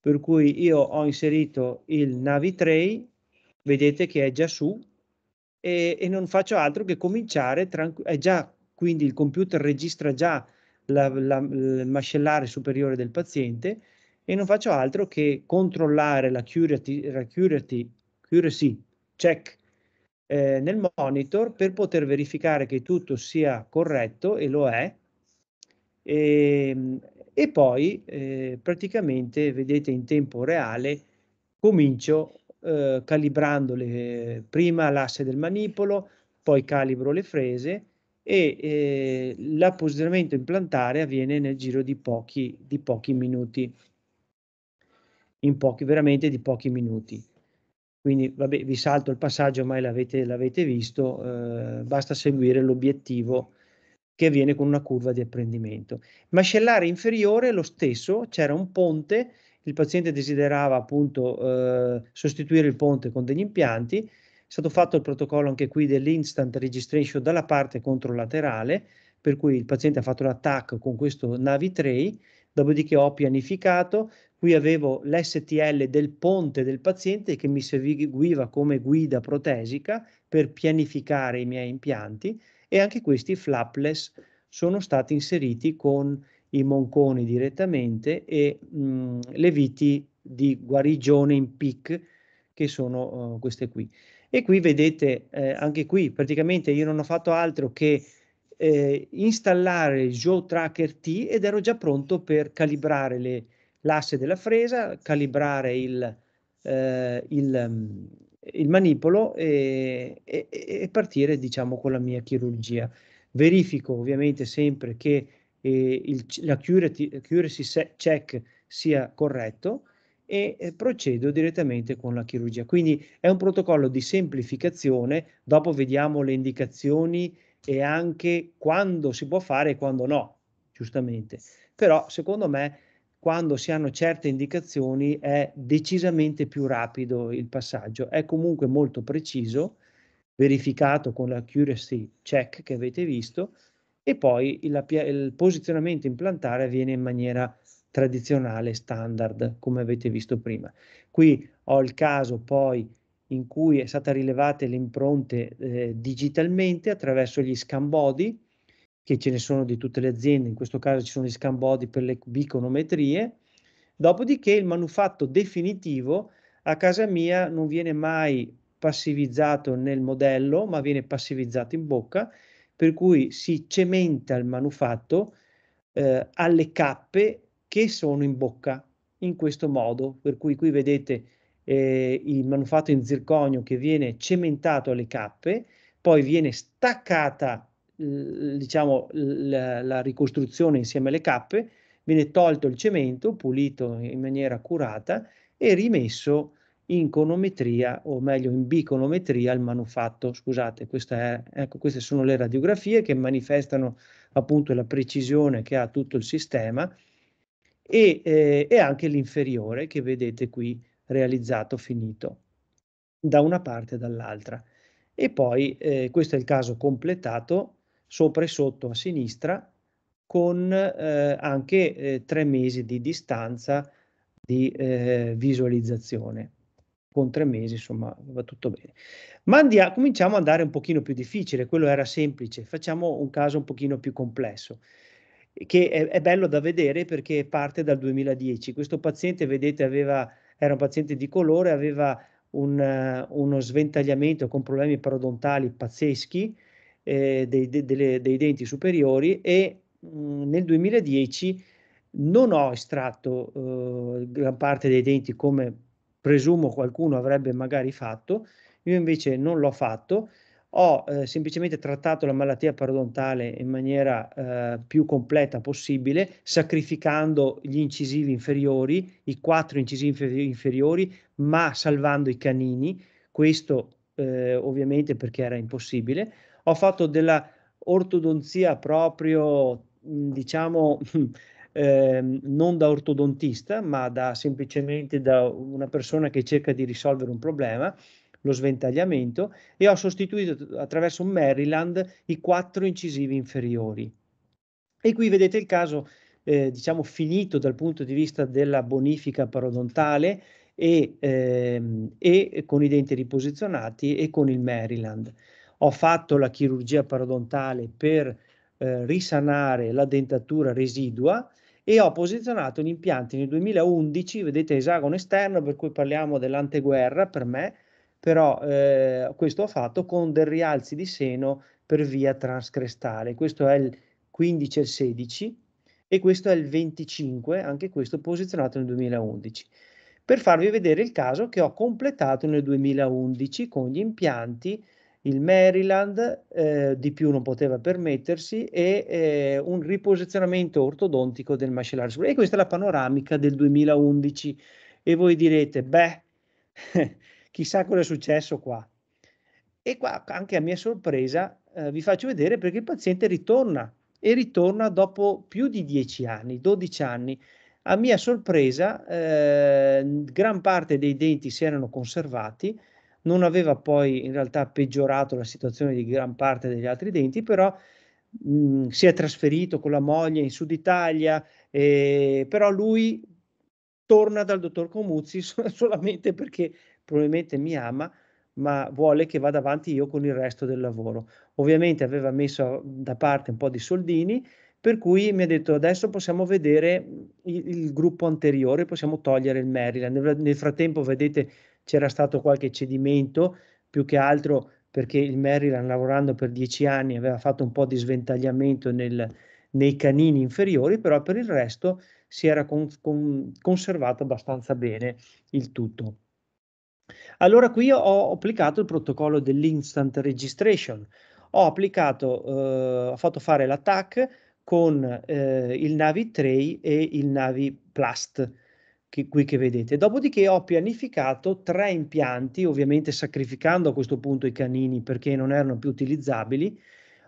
per cui io ho inserito il Navi Tray vedete che è già su e, e non faccio altro che cominciare, è già, quindi il computer registra già la, la, il mascellare superiore del paziente e non faccio altro che controllare la accuracy, accuracy, accuracy check eh, nel monitor per poter verificare che tutto sia corretto e lo è. E, ehm, e poi eh, praticamente vedete in tempo reale comincio eh, calibrando prima l'asse del manipolo, poi calibro le frese e eh, l'apposizionamento implantare avviene nel giro di pochi, di pochi minuti, in pochi, veramente di pochi minuti. Quindi vabbè, vi salto il passaggio, ormai l'avete, l'avete visto, eh, basta seguire l'obiettivo che avviene con una curva di apprendimento. Mascellare inferiore lo stesso, c'era un ponte il paziente desiderava appunto eh, sostituire il ponte con degli impianti, è stato fatto il protocollo anche qui dell'instant registration dalla parte controlaterale, per cui il paziente ha fatto l'attacco con questo Navi Tray, dopodiché ho pianificato, qui avevo l'STL del ponte del paziente che mi seguiva come guida protesica per pianificare i miei impianti e anche questi flapless sono stati inseriti con i monconi direttamente e mh, le viti di guarigione in PIC che sono uh, queste qui. E qui vedete, eh, anche qui praticamente io non ho fatto altro che eh, installare il Joe Tracker T ed ero già pronto per calibrare le, l'asse della fresa, calibrare il, eh, il, il manipolo e, e, e, partire diciamo con la mia chirurgia. Verifico ovviamente sempre che eh, il, l'accuracy check sia corretto e eh, procedo direttamente con la chirurgia. Quindi è un protocollo di semplificazione, dopo vediamo le indicazioni e anche quando si può fare e quando no, giustamente. Però secondo me quando si hanno certe indicazioni è decisamente più rapido il passaggio, è comunque molto preciso verificato con l'accuracy check che avete visto e poi il, il posizionamento implantare avviene in maniera tradizionale, standard, come avete visto prima. Qui ho il caso poi in cui è stata rilevate le impronte eh, digitalmente attraverso gli scan body, che ce ne sono di tutte le aziende, in questo caso ci sono gli scan body per le biconometrie, dopodiché il manufatto definitivo a casa mia non viene mai passivizzato nel modello, ma viene passivizzato in bocca, per cui si cementa il manufatto eh, alle cappe che sono in bocca in questo modo, per cui qui vedete eh, il manufatto in zirconio che viene cementato alle cappe, poi viene staccata diciamo la, la ricostruzione insieme alle cappe, viene tolto il cemento, pulito in maniera accurata e rimesso in conometria o meglio in biconometria il manufatto. Scusate, è, ecco, queste sono le radiografie che manifestano appunto la precisione che ha tutto il sistema e, eh, e anche l'inferiore che vedete qui realizzato, finito, da una parte e dall'altra. E poi eh, questo è il caso completato sopra e sotto a sinistra con eh, anche eh, tre mesi di distanza di eh, visualizzazione. Con tre mesi, insomma, va tutto bene. Ma andiamo, cominciamo ad andare un pochino più difficile, quello era semplice, facciamo un caso un pochino più complesso che è, è, bello da vedere perché parte dal 2010. Questo paziente, vedete, aveva, era un paziente di colore, aveva un, uno sventagliamento con problemi parodontali pazzeschi eh, dei, de, delle, dei, denti superiori e mh, mm, nel 2010 non ho estratto uh, gran parte dei denti come presumo qualcuno avrebbe magari fatto, io invece non l'ho fatto ho eh, semplicemente trattato la malattia parodontale in maniera eh, più completa possibile, sacrificando gli incisivi inferiori, i quattro incisivi inferiori, ma salvando i canini, questo eh, ovviamente perché era impossibile. Ho fatto della ortodonzia proprio, diciamo, ehm, non da ortodontista, ma da semplicemente da una persona che cerca di risolvere un problema lo sventagliamento e ho sostituito attraverso un Maryland i quattro incisivi inferiori. E qui vedete il caso, eh, diciamo, finito dal punto di vista della bonifica parodontale e, ehm, e con i denti riposizionati e con il Maryland. Ho fatto la chirurgia parodontale per eh, risanare la dentatura residua e ho posizionato un impianto nel 2011, vedete esagono esterno, per cui parliamo dell'anteguerra per me, però eh, questo ho fatto con dei rialzi di seno per via transcrestale. Questo è il 15 e il 16 e questo è il 25, anche questo posizionato nel 2011. Per farvi vedere il caso che ho completato nel 2011 con gli impianti, il Maryland, eh, di più non poteva permettersi, e eh, un riposizionamento ortodontico del superiore. E questa è la panoramica del 2011. E voi direte, beh, chissà cosa è successo qua. E qua, anche a mia sorpresa, eh, vi faccio vedere perché il paziente ritorna e ritorna dopo più di 10 anni, 12 anni. A mia sorpresa, eh, gran parte dei denti si erano conservati, non aveva poi in realtà peggiorato la situazione di gran parte degli altri denti, però mh, mm, si è trasferito con la moglie in Sud Italia, eh, però lui torna dal dottor Comuzzi solamente perché probabilmente mi ama, ma vuole che vada avanti io con il resto del lavoro. Ovviamente aveva messo da parte un po' di soldini, per cui mi ha detto adesso possiamo vedere il, il gruppo anteriore, possiamo togliere il Maryland. Nel, nel frattempo, vedete, c'era stato qualche cedimento, più che altro perché il Maryland lavorando per dieci anni aveva fatto un po' di sventagliamento nel, nei canini inferiori, però per il resto si era con, con, conservato abbastanza bene il tutto. Allora qui ho applicato il protocollo dell'instant registration. Ho applicato, eh, ho fatto fare l'attack con eh, il Navi Tray e il Navi Plast, che, qui che vedete. Dopodiché ho pianificato tre impianti, ovviamente sacrificando a questo punto i canini perché non erano più utilizzabili.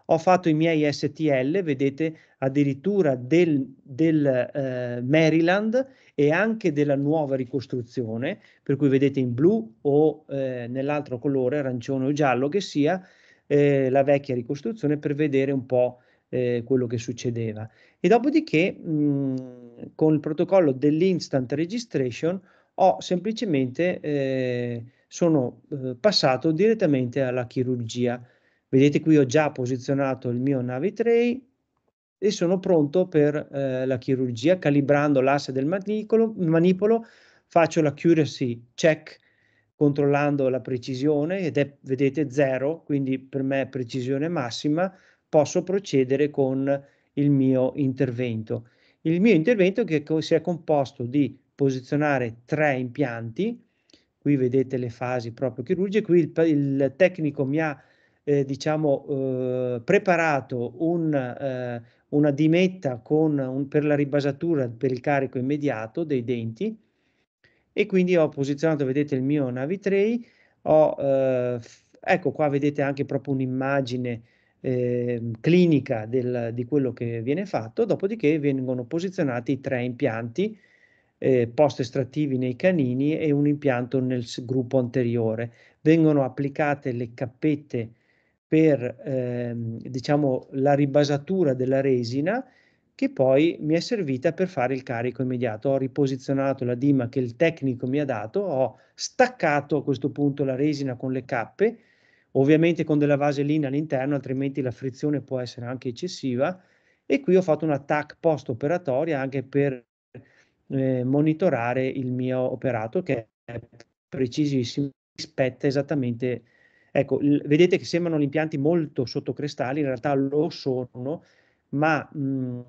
ho fatto i miei STL, vedete addirittura del, del eh, Maryland e anche della nuova ricostruzione, per cui vedete in blu o eh, nell'altro colore, arancione o giallo che sia, eh, la vecchia ricostruzione per vedere un po' eh, quello che succedeva. E dopodiché mh, con il protocollo dell'instant registration ho semplicemente eh, sono eh, passato direttamente alla chirurgia. Vedete qui ho già posizionato il mio Navitray e sono pronto per eh, la chirurgia, calibrando l'asse del manipolo, manipolo, faccio l'accuracy check controllando la precisione ed è, vedete, zero, quindi per me precisione massima, posso procedere con il mio intervento. Il mio intervento che si è composto di posizionare tre impianti, qui vedete le fasi proprio chirurgiche, qui il, il tecnico mi ha eh, diciamo, eh, preparato un, eh, una dimetta con un, per la ribasatura per il carico immediato dei denti e quindi ho posizionato, vedete il mio Navitray, ho, eh, ecco qua vedete anche proprio un'immagine eh, clinica del, di quello che viene fatto, dopodiché vengono posizionati tre impianti eh, post-estrattivi nei canini e un impianto nel gruppo anteriore. Vengono applicate le cappette per ehm, diciamo, la ribasatura della resina che poi mi è servita per fare il carico immediato. Ho riposizionato la dima che il tecnico mi ha dato, ho staccato a questo punto la resina con le cappe, ovviamente con della vaselina all'interno, altrimenti la frizione può essere anche eccessiva. E qui ho fatto una TAC post-operatoria anche per eh, monitorare il mio operato che è precisissimo, rispetta esattamente, ecco, l- vedete che sembrano impianti molto sottocrestali, in realtà lo sono, ma mh, mm,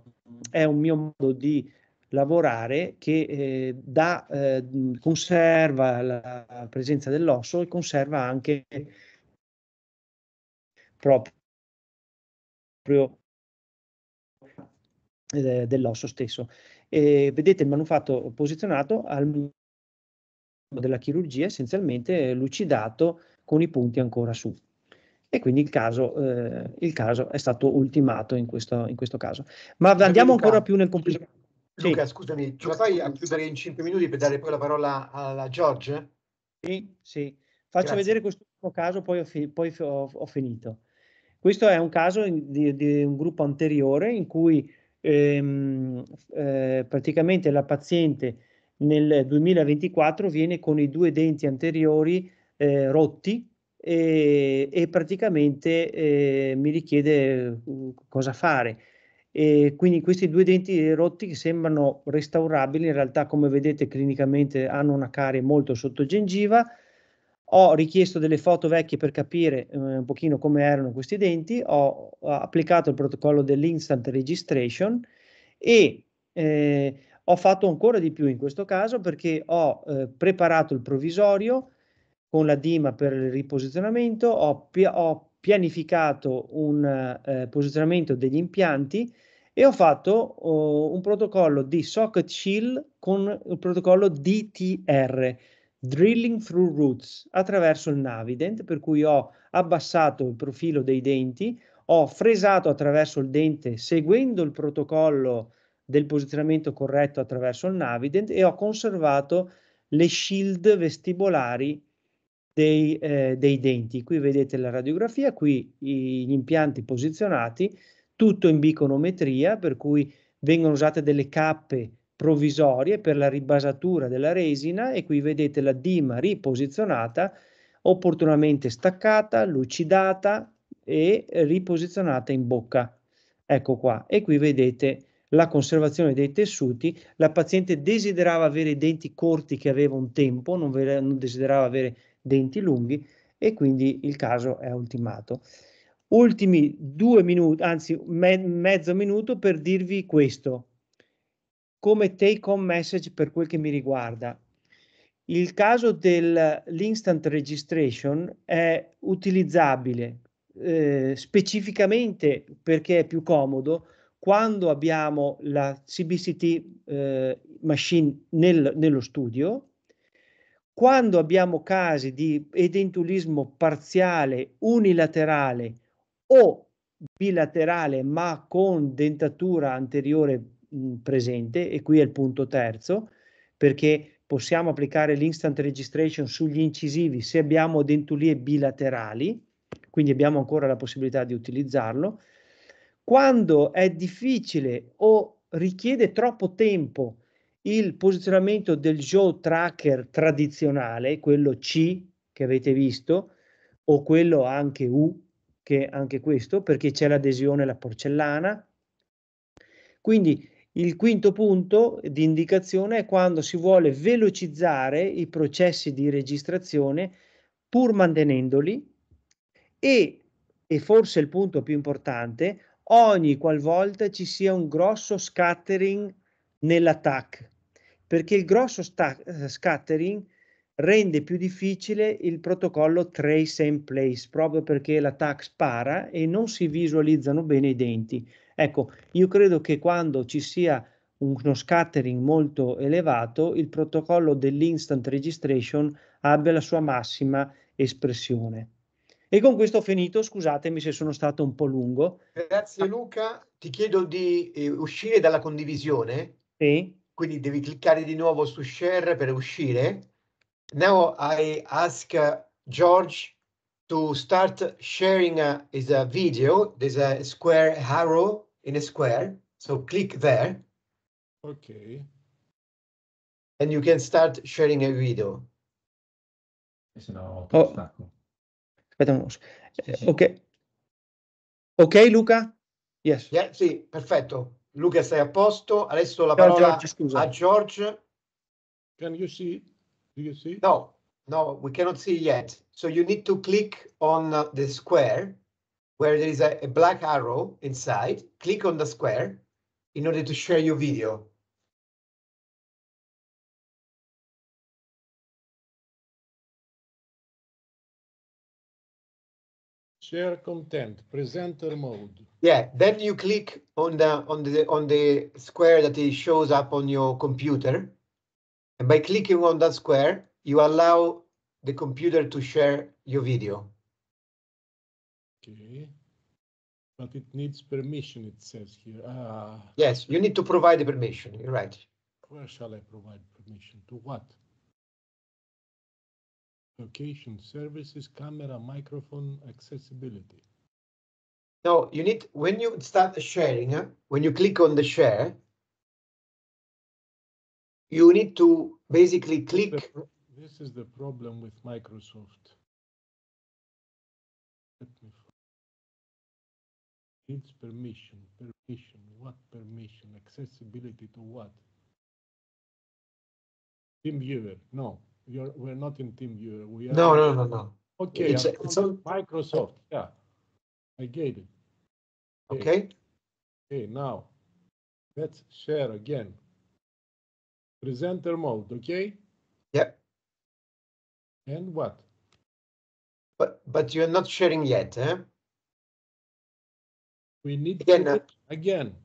è un mio modo di lavorare che eh, da, eh, conserva la presenza dell'osso e conserva anche proprio eh, dell'osso stesso. E vedete il manufatto posizionato al della chirurgia essenzialmente lucidato con i punti ancora su e quindi il caso, eh, il caso è stato ultimato in questo, in questo caso. Ma andiamo Luca, ancora più nel complicato. Luca, sì. scusami, ce la fai a chiudere in 5 minuti per dare poi la parola alla George? Sì, sì. Faccio Grazie. vedere questo caso, poi, ho, poi ho, ho, finito. Questo è un caso di, di un gruppo anteriore in cui ehm, eh, praticamente la paziente nel 2024 viene con i due denti anteriori eh, rotti e, e praticamente eh, mi richiede uh, cosa fare. E quindi questi due denti rotti sembrano restaurabili, in realtà come vedete clinicamente hanno una carie molto sotto gengiva. Ho richiesto delle foto vecchie per capire eh, un pochino come erano questi denti, ho, ho applicato il protocollo dell'instant registration e eh, ho fatto ancora di più in questo caso perché ho eh, preparato il provvisorio, con la DIMA per il riposizionamento, ho, pi- ho pianificato un eh, posizionamento degli impianti e ho fatto oh, un protocollo di socket chill con il protocollo DTR, Drilling Through Roots, attraverso il Navident, per cui ho abbassato il profilo dei denti, ho fresato attraverso il dente seguendo il protocollo del posizionamento corretto attraverso il Navident e ho conservato le shield vestibolari dei, eh, dei denti. Qui vedete la radiografia, qui gli impianti posizionati, tutto in biconometria, per cui vengono usate delle cappe provvisorie per la ribasatura della resina e qui vedete la dima riposizionata, opportunamente staccata, lucidata e riposizionata in bocca. Ecco qua. E qui vedete la conservazione dei tessuti. La paziente desiderava avere i denti corti che aveva un tempo, non, non desiderava avere denti lunghi e quindi il caso è ultimato. Ultimi due minuti, anzi me, mezzo minuto per dirvi questo. Come take home message per quel che mi riguarda. Il caso dell'instant registration è utilizzabile eh, specificamente perché è più comodo quando abbiamo la CBCT eh, machine nel, nello studio quando abbiamo casi di edentulismo parziale, unilaterale o bilaterale ma con dentatura anteriore mh, presente e qui è il punto terzo perché possiamo applicare l'instant registration sugli incisivi se abbiamo dentulie bilaterali, quindi abbiamo ancora la possibilità di utilizzarlo. Quando è difficile o richiede troppo tempo il posizionamento del jaw tracker tradizionale, quello C che avete visto, o quello anche U, che anche questo, perché c'è l'adesione alla porcellana. Quindi il quinto punto di indicazione è quando si vuole velocizzare i processi di registrazione pur mantenendoli e, e forse il punto più importante, ogni qualvolta ci sia un grosso scattering nell'attack, perché il grosso scattering rende più difficile il protocollo trace and place proprio perché l'attack spara e non si visualizzano bene i denti. Ecco, io credo che quando ci sia uno scattering molto elevato, il protocollo dell'instant registration abbia la sua massima espressione. E con questo ho finito, scusatemi se sono stato un po' lungo. Grazie Luca, ti chiedo di eh, uscire dalla condivisione. Sì. Quindi devi cliccare di nuovo su share per uscire Now I ask uh, George to start sharing uh, his uh, video. There's a square arrow in a square. So click there. Okay. And you can start sharing a video. No, oh. Aspetta sì, sì. Ok. Ok, Luca? Yes. Yeah, sì, perfetto. Luca, sei a posto. Adesso la parola George, a George. Can you see? Do you see? No, no, we cannot see yet. So you need to click on the square where there is a, a black arrow inside. Click on the square in order to share your video. share content presenter mode yeah then you click on the on the on the square that it shows up on your computer and by clicking on that square, you allow the computer to share your video. Okay. But it needs permission, it says here. Ah. Yes, you need to provide the permission. You're right. Where shall I provide permission? To what? Location, services, camera, microphone, accessibility. No, you need, when you start sharing, when you click on the share, you need to basically click. This is the problem with Microsoft. Needs permission, permission, what permission, accessibility to what? Team viewer, no, you're, we're not in team viewer. We are no, no, no, no. Okay, it's, it's on Microsoft, yeah, I get it. Okay. okay. Okay, now let's share again presenter mode, okay? Yep. And what? But but you're not sharing yet, eh? We need again, to, uh, again.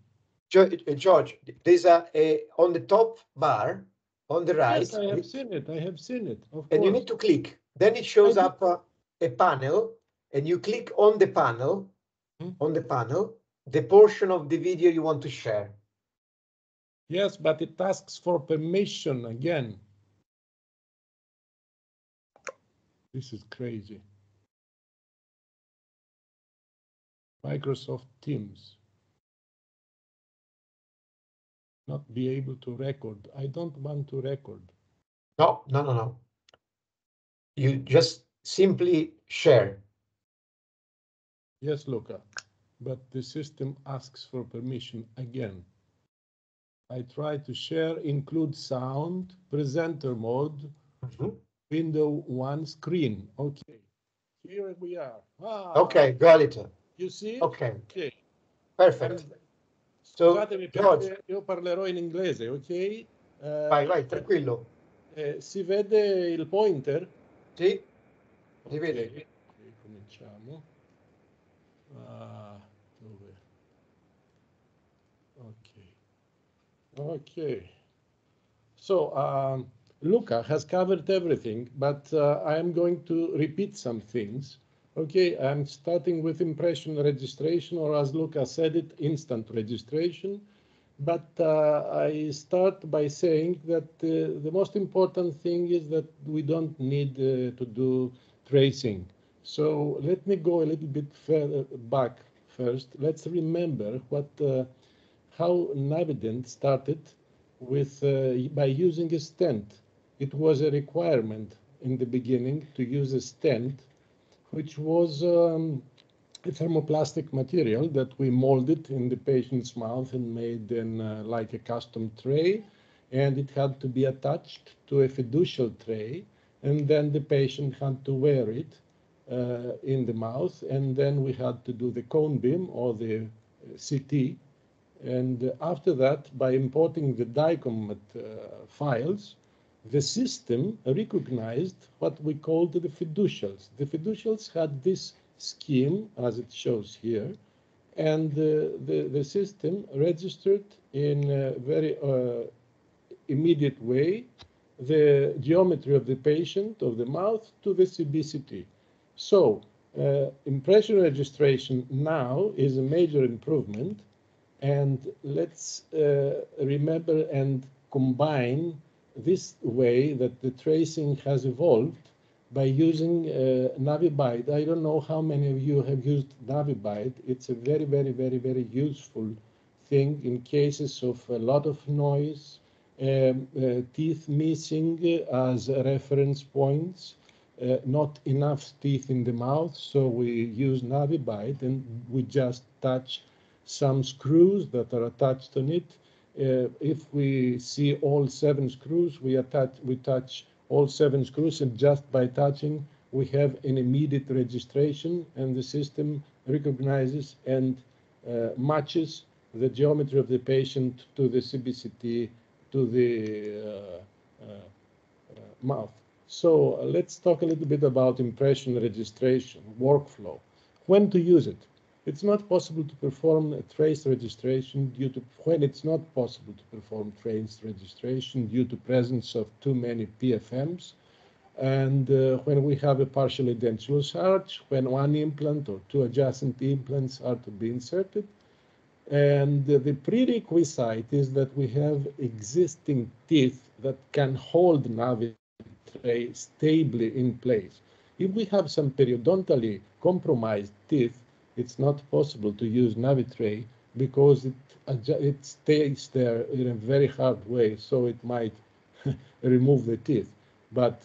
George, there's a, a on the top bar on the right. Yes, I have seen it. I have seen it. and course. you need to click. Then it shows up uh, a panel, and you click on the panel, hmm? on the panel, the portion of the video you want to share. Yes, but it asks for permission again. This is crazy. Microsoft Teams. Not be able to record. I don't want to record. No, no, no, no. You just simply share. Yes, Luca, but the system asks for permission again. I try to share, include sound, presenter mode, mm -hmm. window one screen. Okay, here we are. Ah, okay, got it. You see? Okay. okay. Perfect. So, Scusatemi perché io parlerò in inglese, ok? Uh, vai, vai, tranquillo. Eh, si vede il pointer? Sì, si okay. vede. Okay, cominciamo. Ah, dove? Ok. Okay. So um, Luca has covered everything, but uh, I am going to repeat some things. Okay, I'm starting with impression registration, or as Luca said it, instant registration. But uh, I start by saying that uh, the most important thing is that we don't need uh, to do tracing. So let me go a little bit further back first. Let's remember what uh, how Navident started with uh, by using a stent. It was a requirement in the beginning to use a stent which was um, a thermoplastic material that we molded in the patient's mouth and made in uh, like a custom tray. And it had to be attached to a fiducial tray. And then the patient had to wear it uh, in the mouth. And then we had to do the cone beam or the uh, CT. And after that, by importing the DICOM uh, files, the system recognized what we called the fiducials. The fiducials had this scheme, as it shows here, and uh, the, the system registered in a very uh, immediate way the geometry of the patient, of the mouth, to the CBCT. So, uh, impression registration now is a major improvement, and let's uh, remember and combine this way that the tracing has evolved by using uh, Navibyte. I don't know how many of you have used Navibyte. It's a very, very, very, very useful thing in cases of a lot of noise, um, uh, teeth missing as reference points, uh, not enough teeth in the mouth. So we use Navibyte and we just touch some screws that are attached on it if we see all seven screws, we attach, we touch all seven screws, and just by touching, we have an immediate registration, and the system recognizes and uh, matches the geometry of the patient to the CBCT, to the uh, uh, uh mouth. So uh, let's talk a little bit about impression registration, workflow, when to use it it's not possible to perform a trace registration due to when it's not possible to perform trace registration due to presence of too many PFMs and uh, when we have a partially edentulous arch, when one implant or two adjacent implants are to be inserted. And uh, the prerequisite is that we have existing teeth that can hold Navi tray stably in place. If we have some periodontally compromised teeth, it's not possible to use Navitray because it, it stays there in a very hard way, so it might remove the teeth. But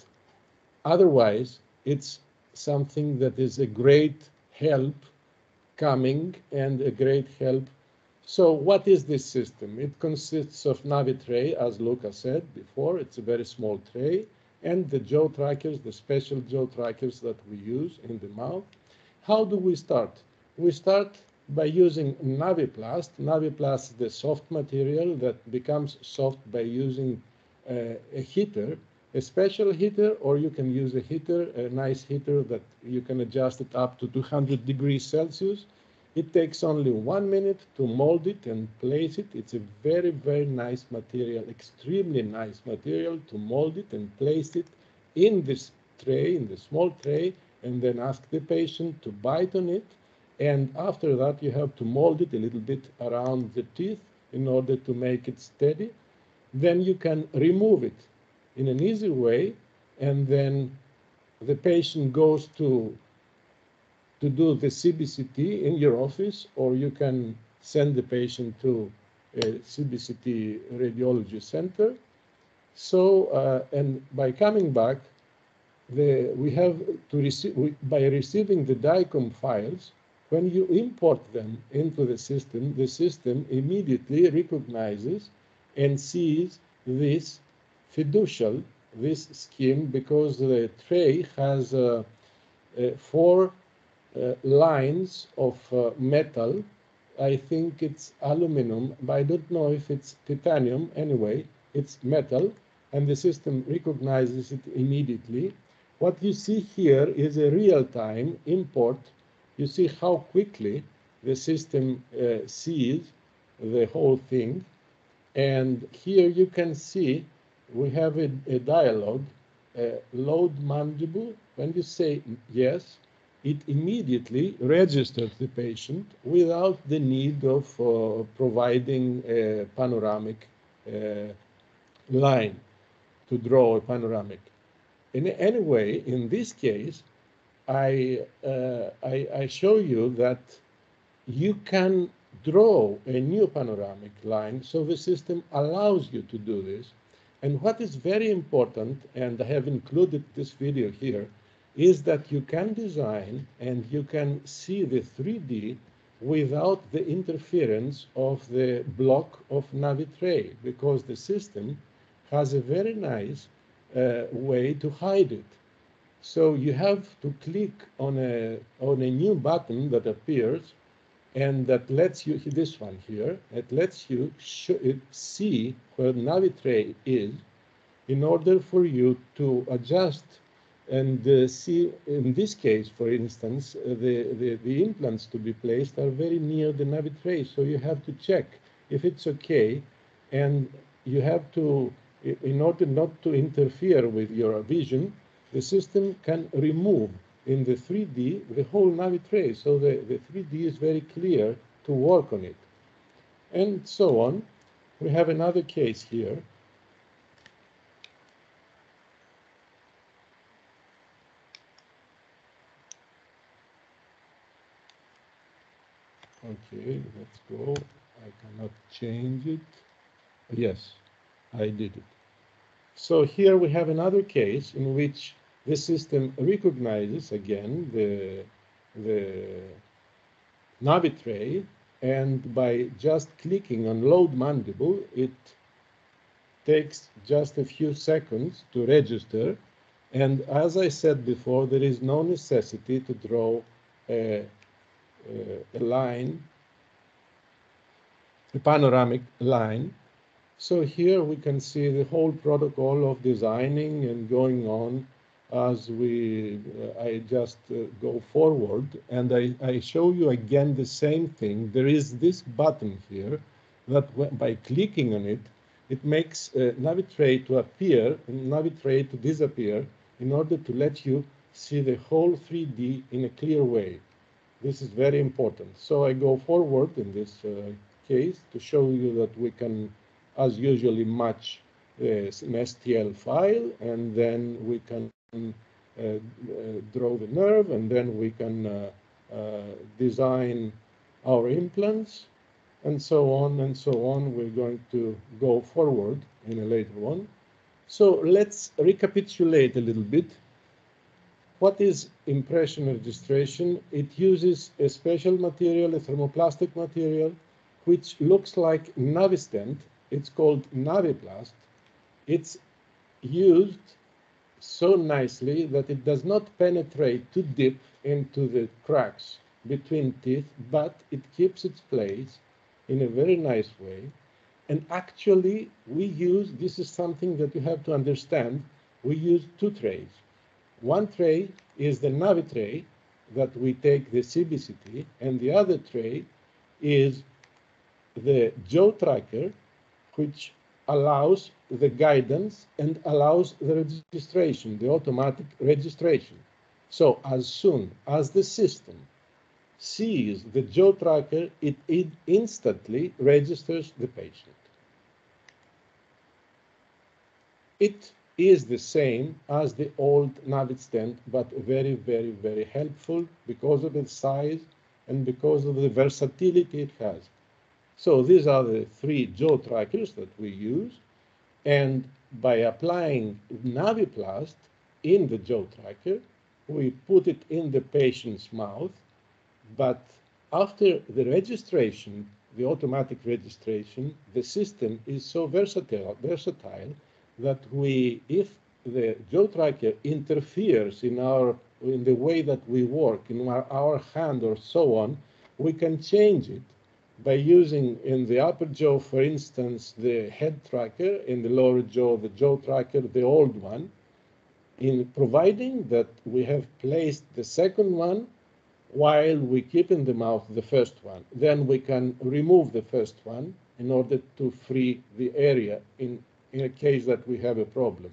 otherwise, it's something that is a great help coming and a great help. So what is this system? It consists of Navitray, as Luca said before. It's a very small tray, and the jaw trackers, the special jaw trackers that we use in the mouth. How do we start? We start by using Naviplast. Naviplast is the soft material that becomes soft by using uh, a heater, a special heater, or you can use a heater, a nice heater that you can adjust it up to 200 degrees Celsius. It takes only one minute to mold it and place it. It's a very, very nice material, extremely nice material to mold it and place it in this tray, in the small tray, and then ask the patient to bite on it and after that, you have to mold it a little bit around the teeth in order to make it steady. Then you can remove it in an easy way. And then the patient goes to, to do the CBCT in your office, or you can send the patient to a CBCT radiology center. So, uh, and by coming back, the, we have to receive, by receiving the DICOM files, when you import them into the system, the system immediately recognizes and sees this fiducial, this scheme, because the tray has uh, uh, four uh, lines of uh, metal. I think it's aluminum, but I don't know if it's titanium. Anyway, it's metal, and the system recognizes it immediately. What you see here is a real-time import you see how quickly the system uh, sees the whole thing. And here you can see we have a, a dialogue, uh, load mandible. When you say yes, it immediately registers the patient without the need of uh, providing a panoramic uh, line to draw a panoramic. In any way, in this case, I, uh, I, I show you that you can draw a new panoramic line, so the system allows you to do this. And what is very important, and I have included this video here, is that you can design and you can see the 3D without the interference of the block of Navitray, because the system has a very nice uh, way to hide it. So you have to click on a, on a new button that appears and that lets you, this one here, it lets you see where Navitray is in order for you to adjust and uh, see, in this case, for instance, uh, the, the, the, implants to be placed are very near the Navitray, so you have to check if it's okay, and you have to, in order not to interfere with your vision, the system can remove in the 3D the whole Navitray, so the, the 3D is very clear to work on it. And so on. We have another case here Okay, let's go. I cannot change it. Yes, I did it. So here we have another case in which the system recognizes again the, the Navitray and by just clicking on load mandible, it takes just a few seconds to register. And as I said before, there is no necessity to draw a a line, a panoramic line. So here we can see the whole protocol of designing and going on as we, uh, I just uh, go forward and I, I show you again the same thing. There is this button here that by clicking on it, it makes uh, Navitray to appear and Navitray to disappear in order to let you see the whole 3D in a clear way. This is very important. So I go forward in this uh, case to show you that we can, as usually, match uh, an STL file, and then we can uh, draw the nerve, and then we can uh, uh, design our implants, and so on and so on. We're going to go forward in a later one. So let's recapitulate a little bit what is impression registration? It uses a special material, a thermoplastic material, which looks like Navistent. It's called Naviplast. It's used so nicely that it does not penetrate too deep into the cracks between teeth, but it keeps its place in a very nice way. And actually, we use, this is something that you have to understand, we use two trays. One tray is the Navi tray that we take the CBCT, and the other tray is the jaw tracker, which allows the guidance and allows the registration, the automatic registration. So as soon as the system sees the jaw tracker, it, it instantly registers the patient. It is the same as the old Navistent, but very, very, very helpful because of its size and because of the versatility it has. So these are the three jaw trackers that we use. And by applying Naviplast in the jaw tracker, we put it in the patient's mouth. But after the registration, the automatic registration, the system is so versatile, versatile that we, if the jaw tracker interferes in our in the way that we work, in our, our hand or so on, we can change it by using in the upper jaw, for instance, the head tracker, in the lower jaw, the jaw tracker, the old one, in providing that we have placed the second one while we keep in the mouth the first one. Then we can remove the first one in order to free the area in in a case that we have a problem.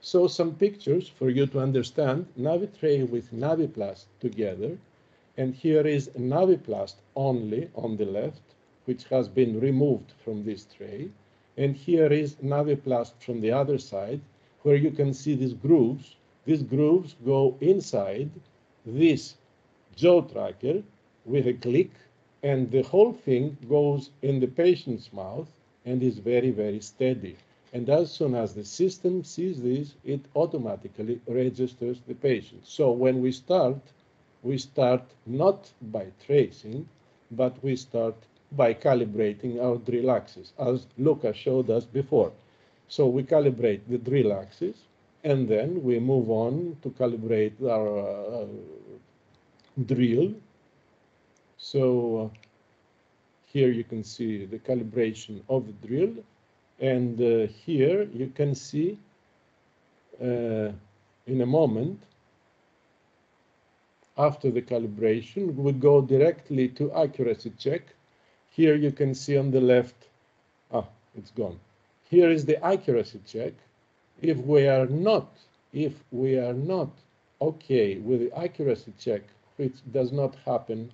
So some pictures for you to understand Navitray with Naviplast together. And here is Naviplast only on the left, which has been removed from this tray. And here is Naviplast from the other side, where you can see these grooves. These grooves go inside this jaw tracker with a click, and the whole thing goes in the patient's mouth and is very, very steady. And as soon as the system sees this, it automatically registers the patient. So when we start, we start not by tracing, but we start by calibrating our drill axis, as Luca showed us before. So we calibrate the drill axis, and then we move on to calibrate our uh, drill. So uh, here you can see the calibration of the drill, and uh, here you can see uh, in a moment after the calibration, we go directly to accuracy check. Here you can see on the left, ah, it's gone. Here is the accuracy check. If we are not, if we are not okay with the accuracy check, which does not happen,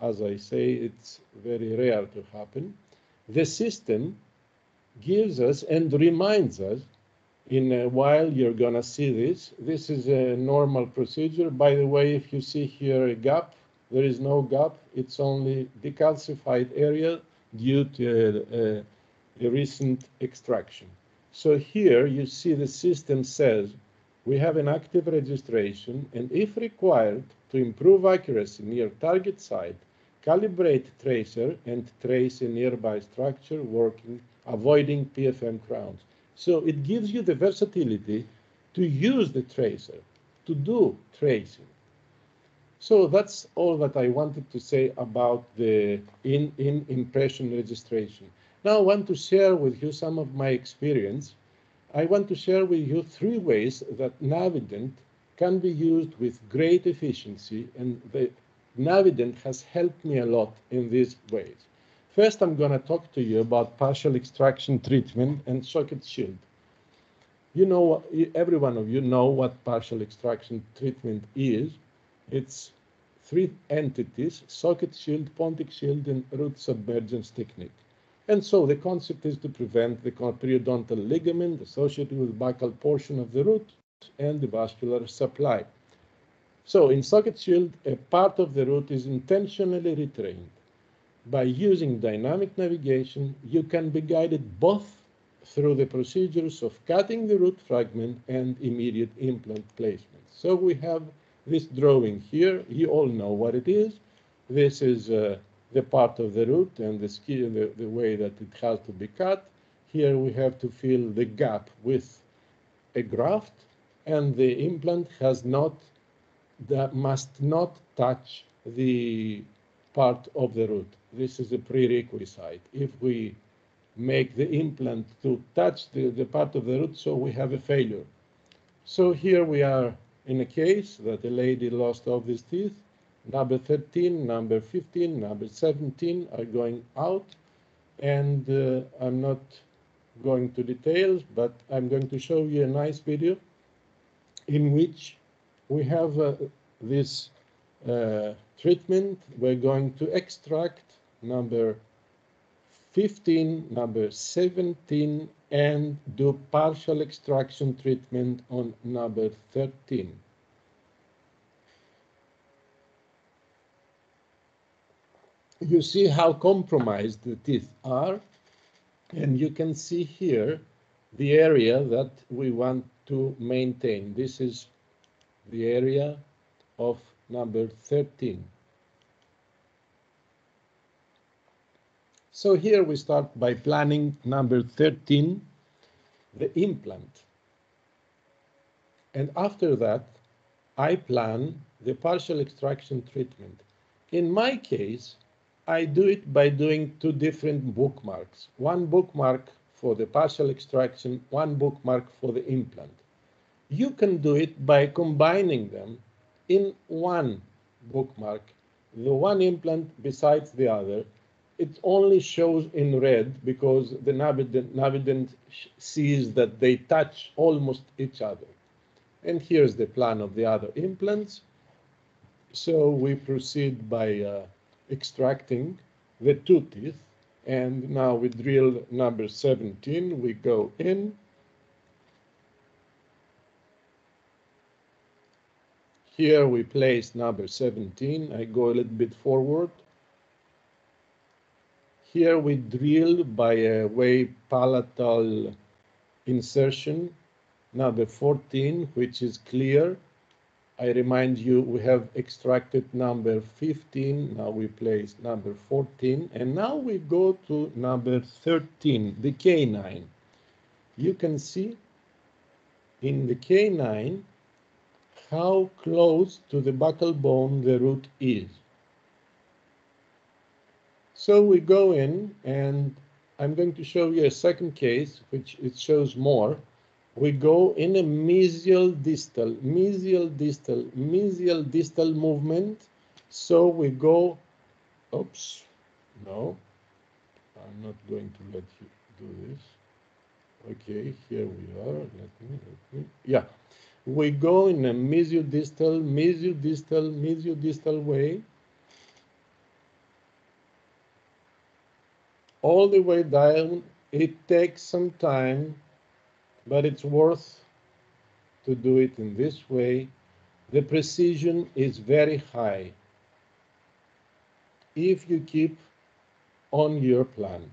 as I say, it's very rare to happen, the system gives us and reminds us in a while you're going to see this. This is a normal procedure. By the way, if you see here a gap, there is no gap. It's only decalcified area due to a, a recent extraction. So here you see the system says we have an active registration and if required to improve accuracy near target site, calibrate tracer and trace a nearby structure working, avoiding PFM crowns. So it gives you the versatility to use the tracer, to do tracing. So that's all that I wanted to say about the in, in impression registration. Now I want to share with you some of my experience. I want to share with you three ways that Navident can be used with great efficiency and the Navident has helped me a lot in these ways. First, I'm going to talk to you about partial extraction treatment and socket shield. You know, every one of you know what partial extraction treatment is. It's three entities, socket shield, pontic shield, and root submergence technique. And so the concept is to prevent the periodontal ligament associated with the buccal portion of the root and the vascular supply. So in socket shield, a part of the root is intentionally retrained by using dynamic navigation, you can be guided both through the procedures of cutting the root fragment and immediate implant placement. So we have this drawing here. You all know what it is. This is uh, the part of the root and the, skin, the, the way that it has to be cut. Here we have to fill the gap with a graft and the implant has not, that must not touch the part of the root. This is a prerequisite. If we make the implant to touch the, the part of the root, so we have a failure. So here we are in a case that a lady lost all these teeth. Number 13, number 15, number 17 are going out. And uh, I'm not going to details, but I'm going to show you a nice video in which we have uh, this uh, treatment. We're going to extract number 15, number 17, and do partial extraction treatment on number 13. You see how compromised the teeth are, and you can see here the area that we want to maintain. This is the area of number 13. So here we start by planning number 13, the implant. And after that, I plan the partial extraction treatment. In my case, I do it by doing two different bookmarks. One bookmark for the partial extraction, one bookmark for the implant. You can do it by combining them in one bookmark, the one implant besides the other, it only shows in red because the navident, navident sees that they touch almost each other. And here's the plan of the other implants. So we proceed by uh, extracting the two teeth. And now we drill number 17. We go in. Here we place number 17. I go a little bit forward. Here we drill by a way palatal insertion number 14, which is clear. I remind you we have extracted number 15, now we place number 14, and now we go to number 13, the canine. You can see in the canine how close to the buccal bone the root is. So we go in and I'm going to show you a second case, which it shows more. We go in a mesial distal, mesial distal, mesial distal movement. So we go, oops, no, I'm not going to let you do this. Okay, here we are. Let me, let me, yeah. We go in a mesiodistal, mesiodistal, mesiodistal way. all the way down. It takes some time, but it's worth to do it in this way. The precision is very high if you keep on your plan.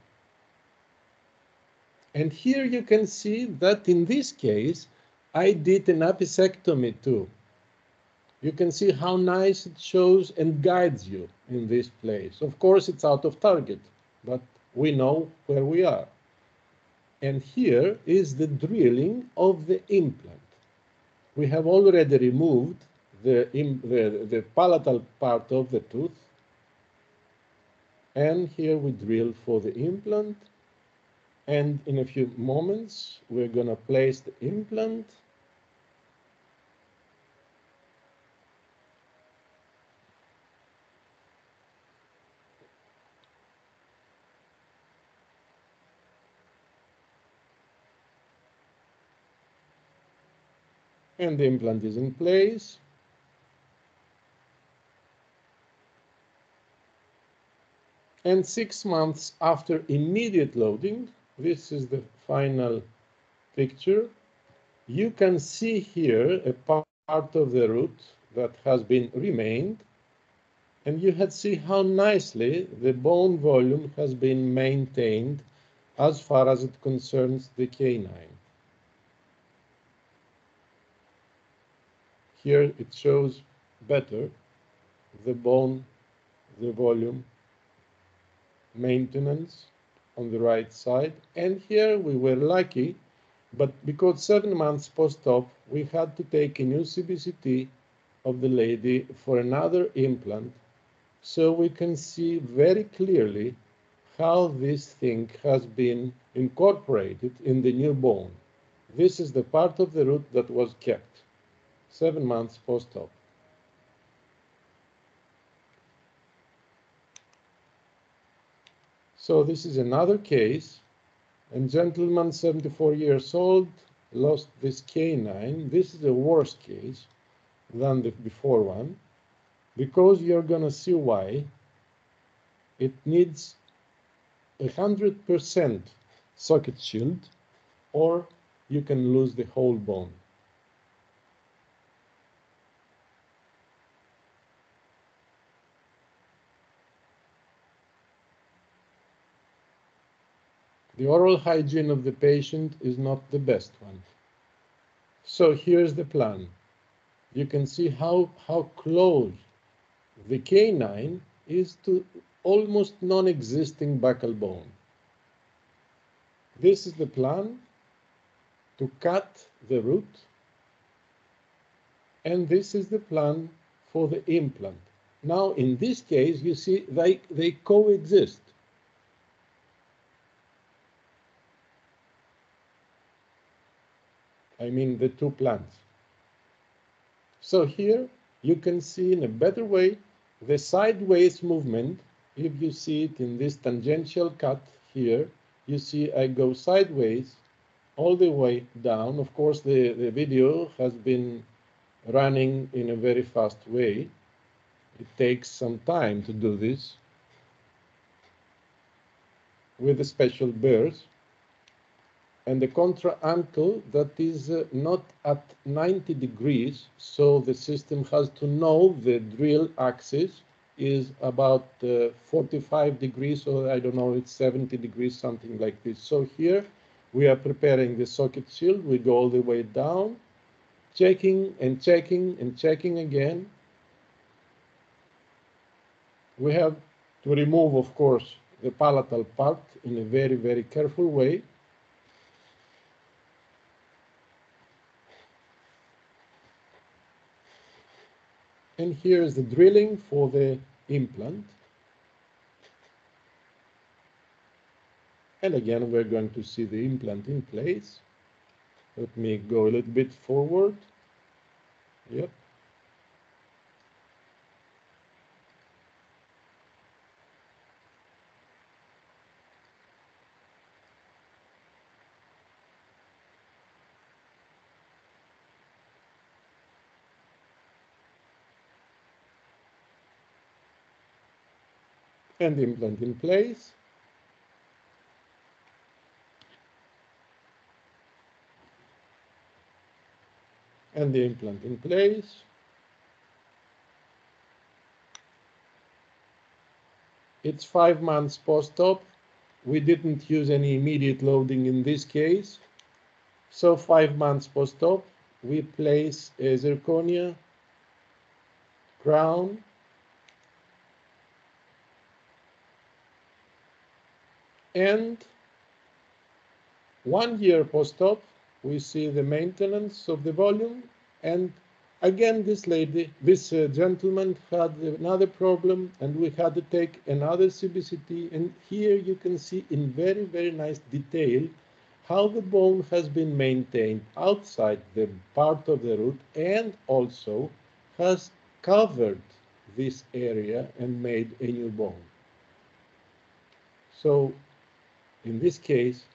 And here you can see that in this case, I did an apicectomy too. You can see how nice it shows and guides you in this place. Of course, it's out of target, but we know where we are. And here is the drilling of the implant. We have already removed the, the, the palatal part of the tooth. And here we drill for the implant. And in a few moments, we're going to place the implant and the implant is in place. And six months after immediate loading, this is the final picture, you can see here a part of the root that has been remained, and you can see how nicely the bone volume has been maintained as far as it concerns the canine. Here it shows better the bone, the volume, maintenance on the right side. And here we were lucky, but because seven months post-op, we had to take a new CBCT of the lady for another implant. So we can see very clearly how this thing has been incorporated in the new bone. This is the part of the root that was kept seven months post-op. So this is another case. A gentleman, 74 years old, lost this canine. This is a worse case than the before one because you're going to see why. It needs 100% socket shield or you can lose the whole bone. The oral hygiene of the patient is not the best one. So here's the plan. You can see how, how close the canine is to almost non-existing buccal bone. This is the plan to cut the root, and this is the plan for the implant. Now, in this case, you see they, they coexist. I mean the two plants. So here you can see in a better way the sideways movement if you see it in this tangential cut here, you see I go sideways all the way down. Of course, the, the video has been running in a very fast way. It takes some time to do this with a special burrs and the contra ankle that is uh, not at 90 degrees so the system has to know the drill axis is about uh, 45 degrees or I don't know it's 70 degrees something like this. So here we are preparing the socket shield. We go all the way down checking and checking and checking again. We have to remove of course the palatal part in a very very careful way And here is the drilling for the implant. And again, we're going to see the implant in place. Let me go a little bit forward. Yep. And the implant in place. And the implant in place. It's five months post-op. We didn't use any immediate loading in this case. So five months post-op, we place a zirconia crown And one year post-op, we see the maintenance of the volume. And again, this lady, this uh, gentleman had another problem and we had to take another CBCT. And here you can see in very, very nice detail how the bone has been maintained outside the part of the root and also has covered this area and made a new bone. So in this case,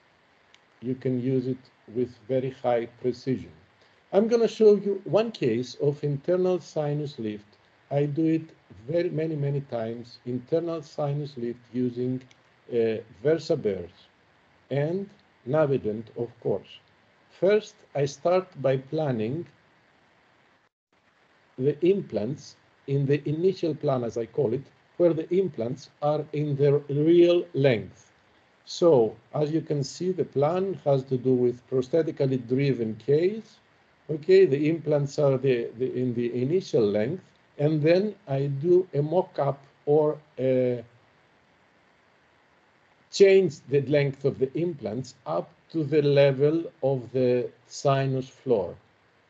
you can use it with very high precision. I'm going to show you one case of internal sinus lift. I do it very many, many times, internal sinus lift using uh, VersaBurrs and Navident, of course. First, I start by planning the implants in the initial plan, as I call it, where the implants are in their real length. So as you can see, the plan has to do with prosthetically driven case. Okay, the implants are the, the, in the initial length, and then I do a mock-up or a change the length of the implants up to the level of the sinus floor.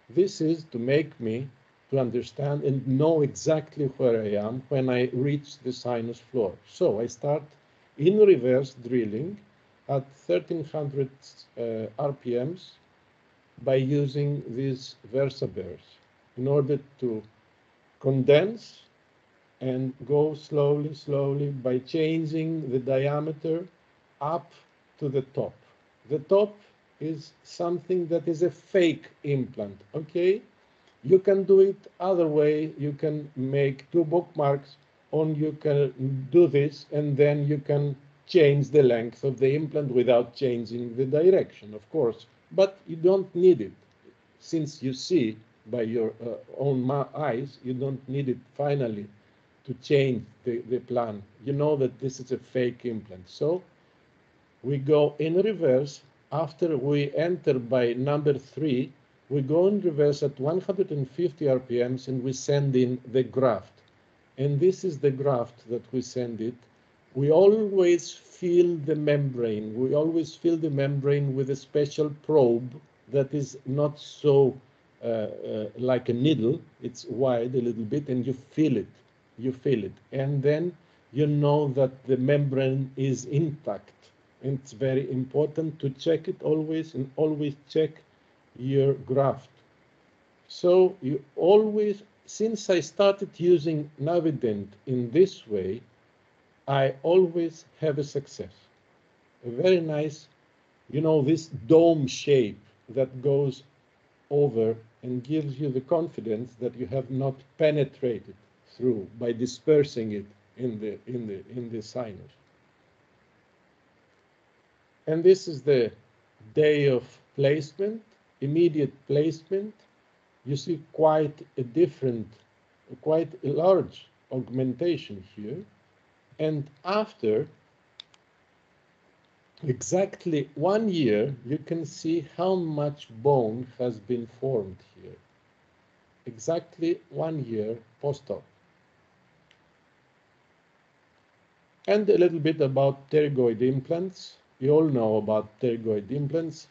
This is to make me to understand and know exactly where I am when I reach the sinus floor. So I start in reverse drilling at 1300 uh, RPMs by using these VersaBurrs in order to condense and go slowly, slowly by changing the diameter up to the top. The top is something that is a fake implant, okay? You can do it other way. You can make two bookmarks on you can do this and then you can change the length of the implant without changing the direction, of course. But you don't need it. Since you see by your uh, own eyes, you don't need it finally to change the, the plan. You know that this is a fake implant. So we go in reverse. After we enter by number three, we go in reverse at 150 RPMs and we send in the graft and this is the graft that we send it, we always fill the membrane. We always fill the membrane with a special probe that is not so uh, uh, like a needle. It's wide a little bit, and you feel it. You feel it, and then you know that the membrane is intact. And it's very important to check it always, and always check your graft. So you always since I started using Navident in this way, I always have a success. A very nice, you know, this dome shape that goes over and gives you the confidence that you have not penetrated through by dispersing it in the in the in the sinus. And this is the day of placement, immediate placement. You see quite a different, quite a large augmentation here. And after exactly one year, you can see how much bone has been formed here. Exactly one year post-op. And a little bit about pterygoid implants. You all know about pterygoid implants.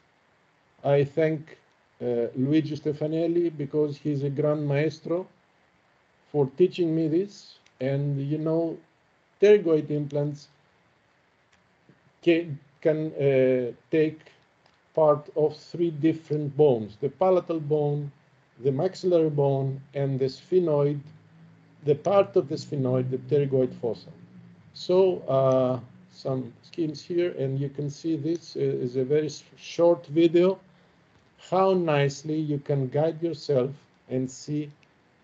I thank Luigi Stefanelli because he's a grand maestro for teaching me this. And you know, pterygoid implants can, can uh, take part of three different bones, the palatal bone, the maxillary bone, and the sphenoid, the part of the sphenoid, the pterygoid fossa. So uh, some schemes here, and you can see this is a very short video, how nicely you can guide yourself and see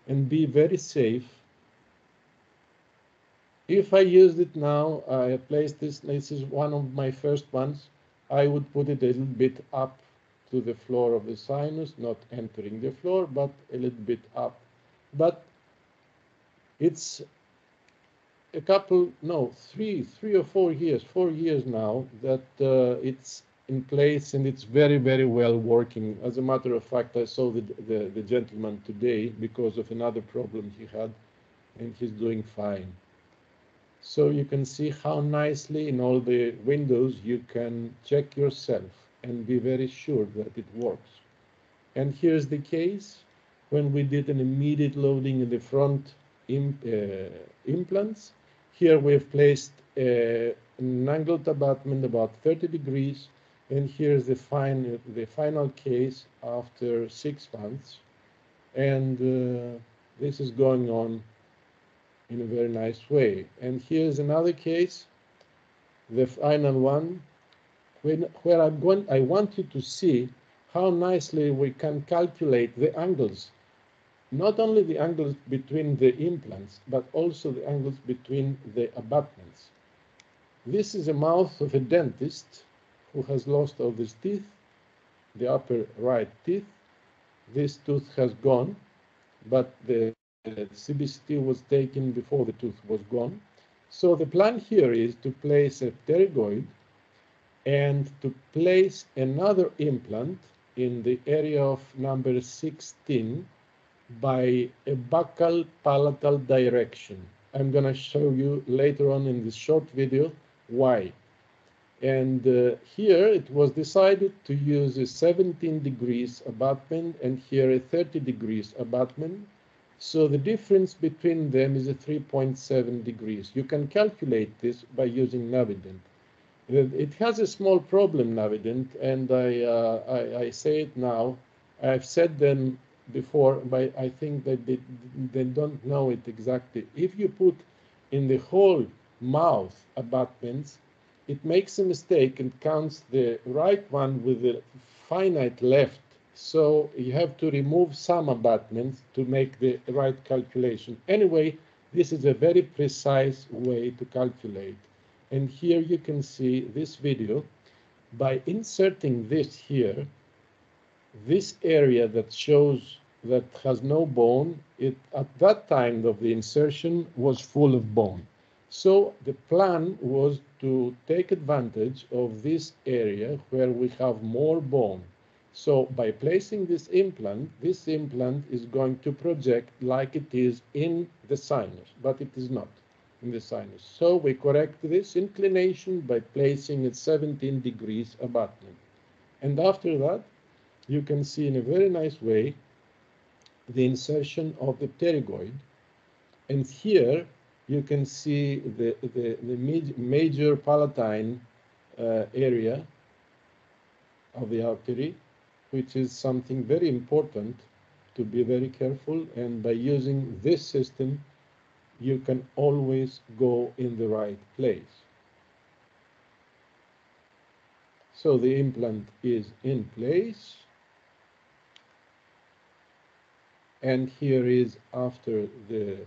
and be very safe. If I used it now, I placed this, this is one of my first ones, I would put it a little bit up to the floor of the sinus, not entering the floor, but a little bit up. But it's a couple, no, three, three or four years, four years now that uh, it's in place and it's very, very well working. As a matter of fact, I saw the, the, the gentleman today because of another problem he had, and he's doing fine. So you can see how nicely in all the windows you can check yourself and be very sure that it works. And here's the case when we did an immediate loading in the front imp, uh, implants here we've placed uh, an angled abutment about 30 degrees, and here's the, final the final case after six months. And uh, this is going on in a very nice way. And here's another case, the final one, when, where I'm going, I want you to see how nicely we can calculate the angles not only the angles between the implants, but also the angles between the abutments. This is a mouth of a dentist who has lost all his teeth, the upper right teeth. This tooth has gone, but the CBCT was taken before the tooth was gone. So the plan here is to place a pterygoid and to place another implant in the area of number 16 by a buccal palatal direction. I'm going to show you later on in this short video why. And uh, here it was decided to use a 17 degrees abutment and here a 30 degrees abutment. So the difference between them is a 3.7 degrees. You can calculate this by using Navident. It has a small problem, Navident, and I, uh, I, I say it now. I've said them before, but I think that they, they don't know it exactly. If you put in the whole mouth abutments, it makes a mistake and counts the right one with the finite left. So you have to remove some abutments to make the right calculation. Anyway, this is a very precise way to calculate. And here you can see this video. By inserting this here, this area that shows that has no bone, it at that time of the insertion was full of bone. So the plan was to take advantage of this area where we have more bone. So by placing this implant, this implant is going to project like it is in the sinus, but it is not in the sinus. So we correct this inclination by placing it 17 degrees abutment. And after that, you can see in a very nice way the insertion of the pterygoid. And here you can see the, the, the major palatine uh, area of the artery, which is something very important to be very careful. And by using this system, you can always go in the right place. So the implant is in place. And here is after the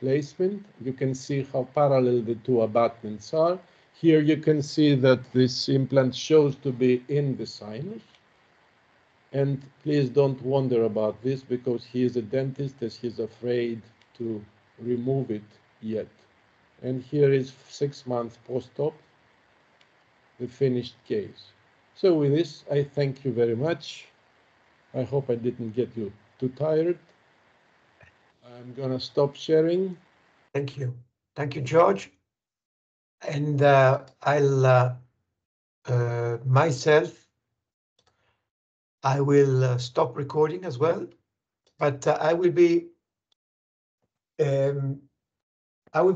placement. You can see how parallel the two abutments are. Here you can see that this implant shows to be in the sinus. And please don't wonder about this because he is a dentist as he's afraid to remove it yet. And here is six months post-op, the finished case. So with this, I thank you very much. I hope I didn't get you too tired. I'm gonna stop sharing. Thank you. Thank you, George. And uh, I'll uh, uh, myself, I will uh, stop recording as well, but uh, I will be um, I will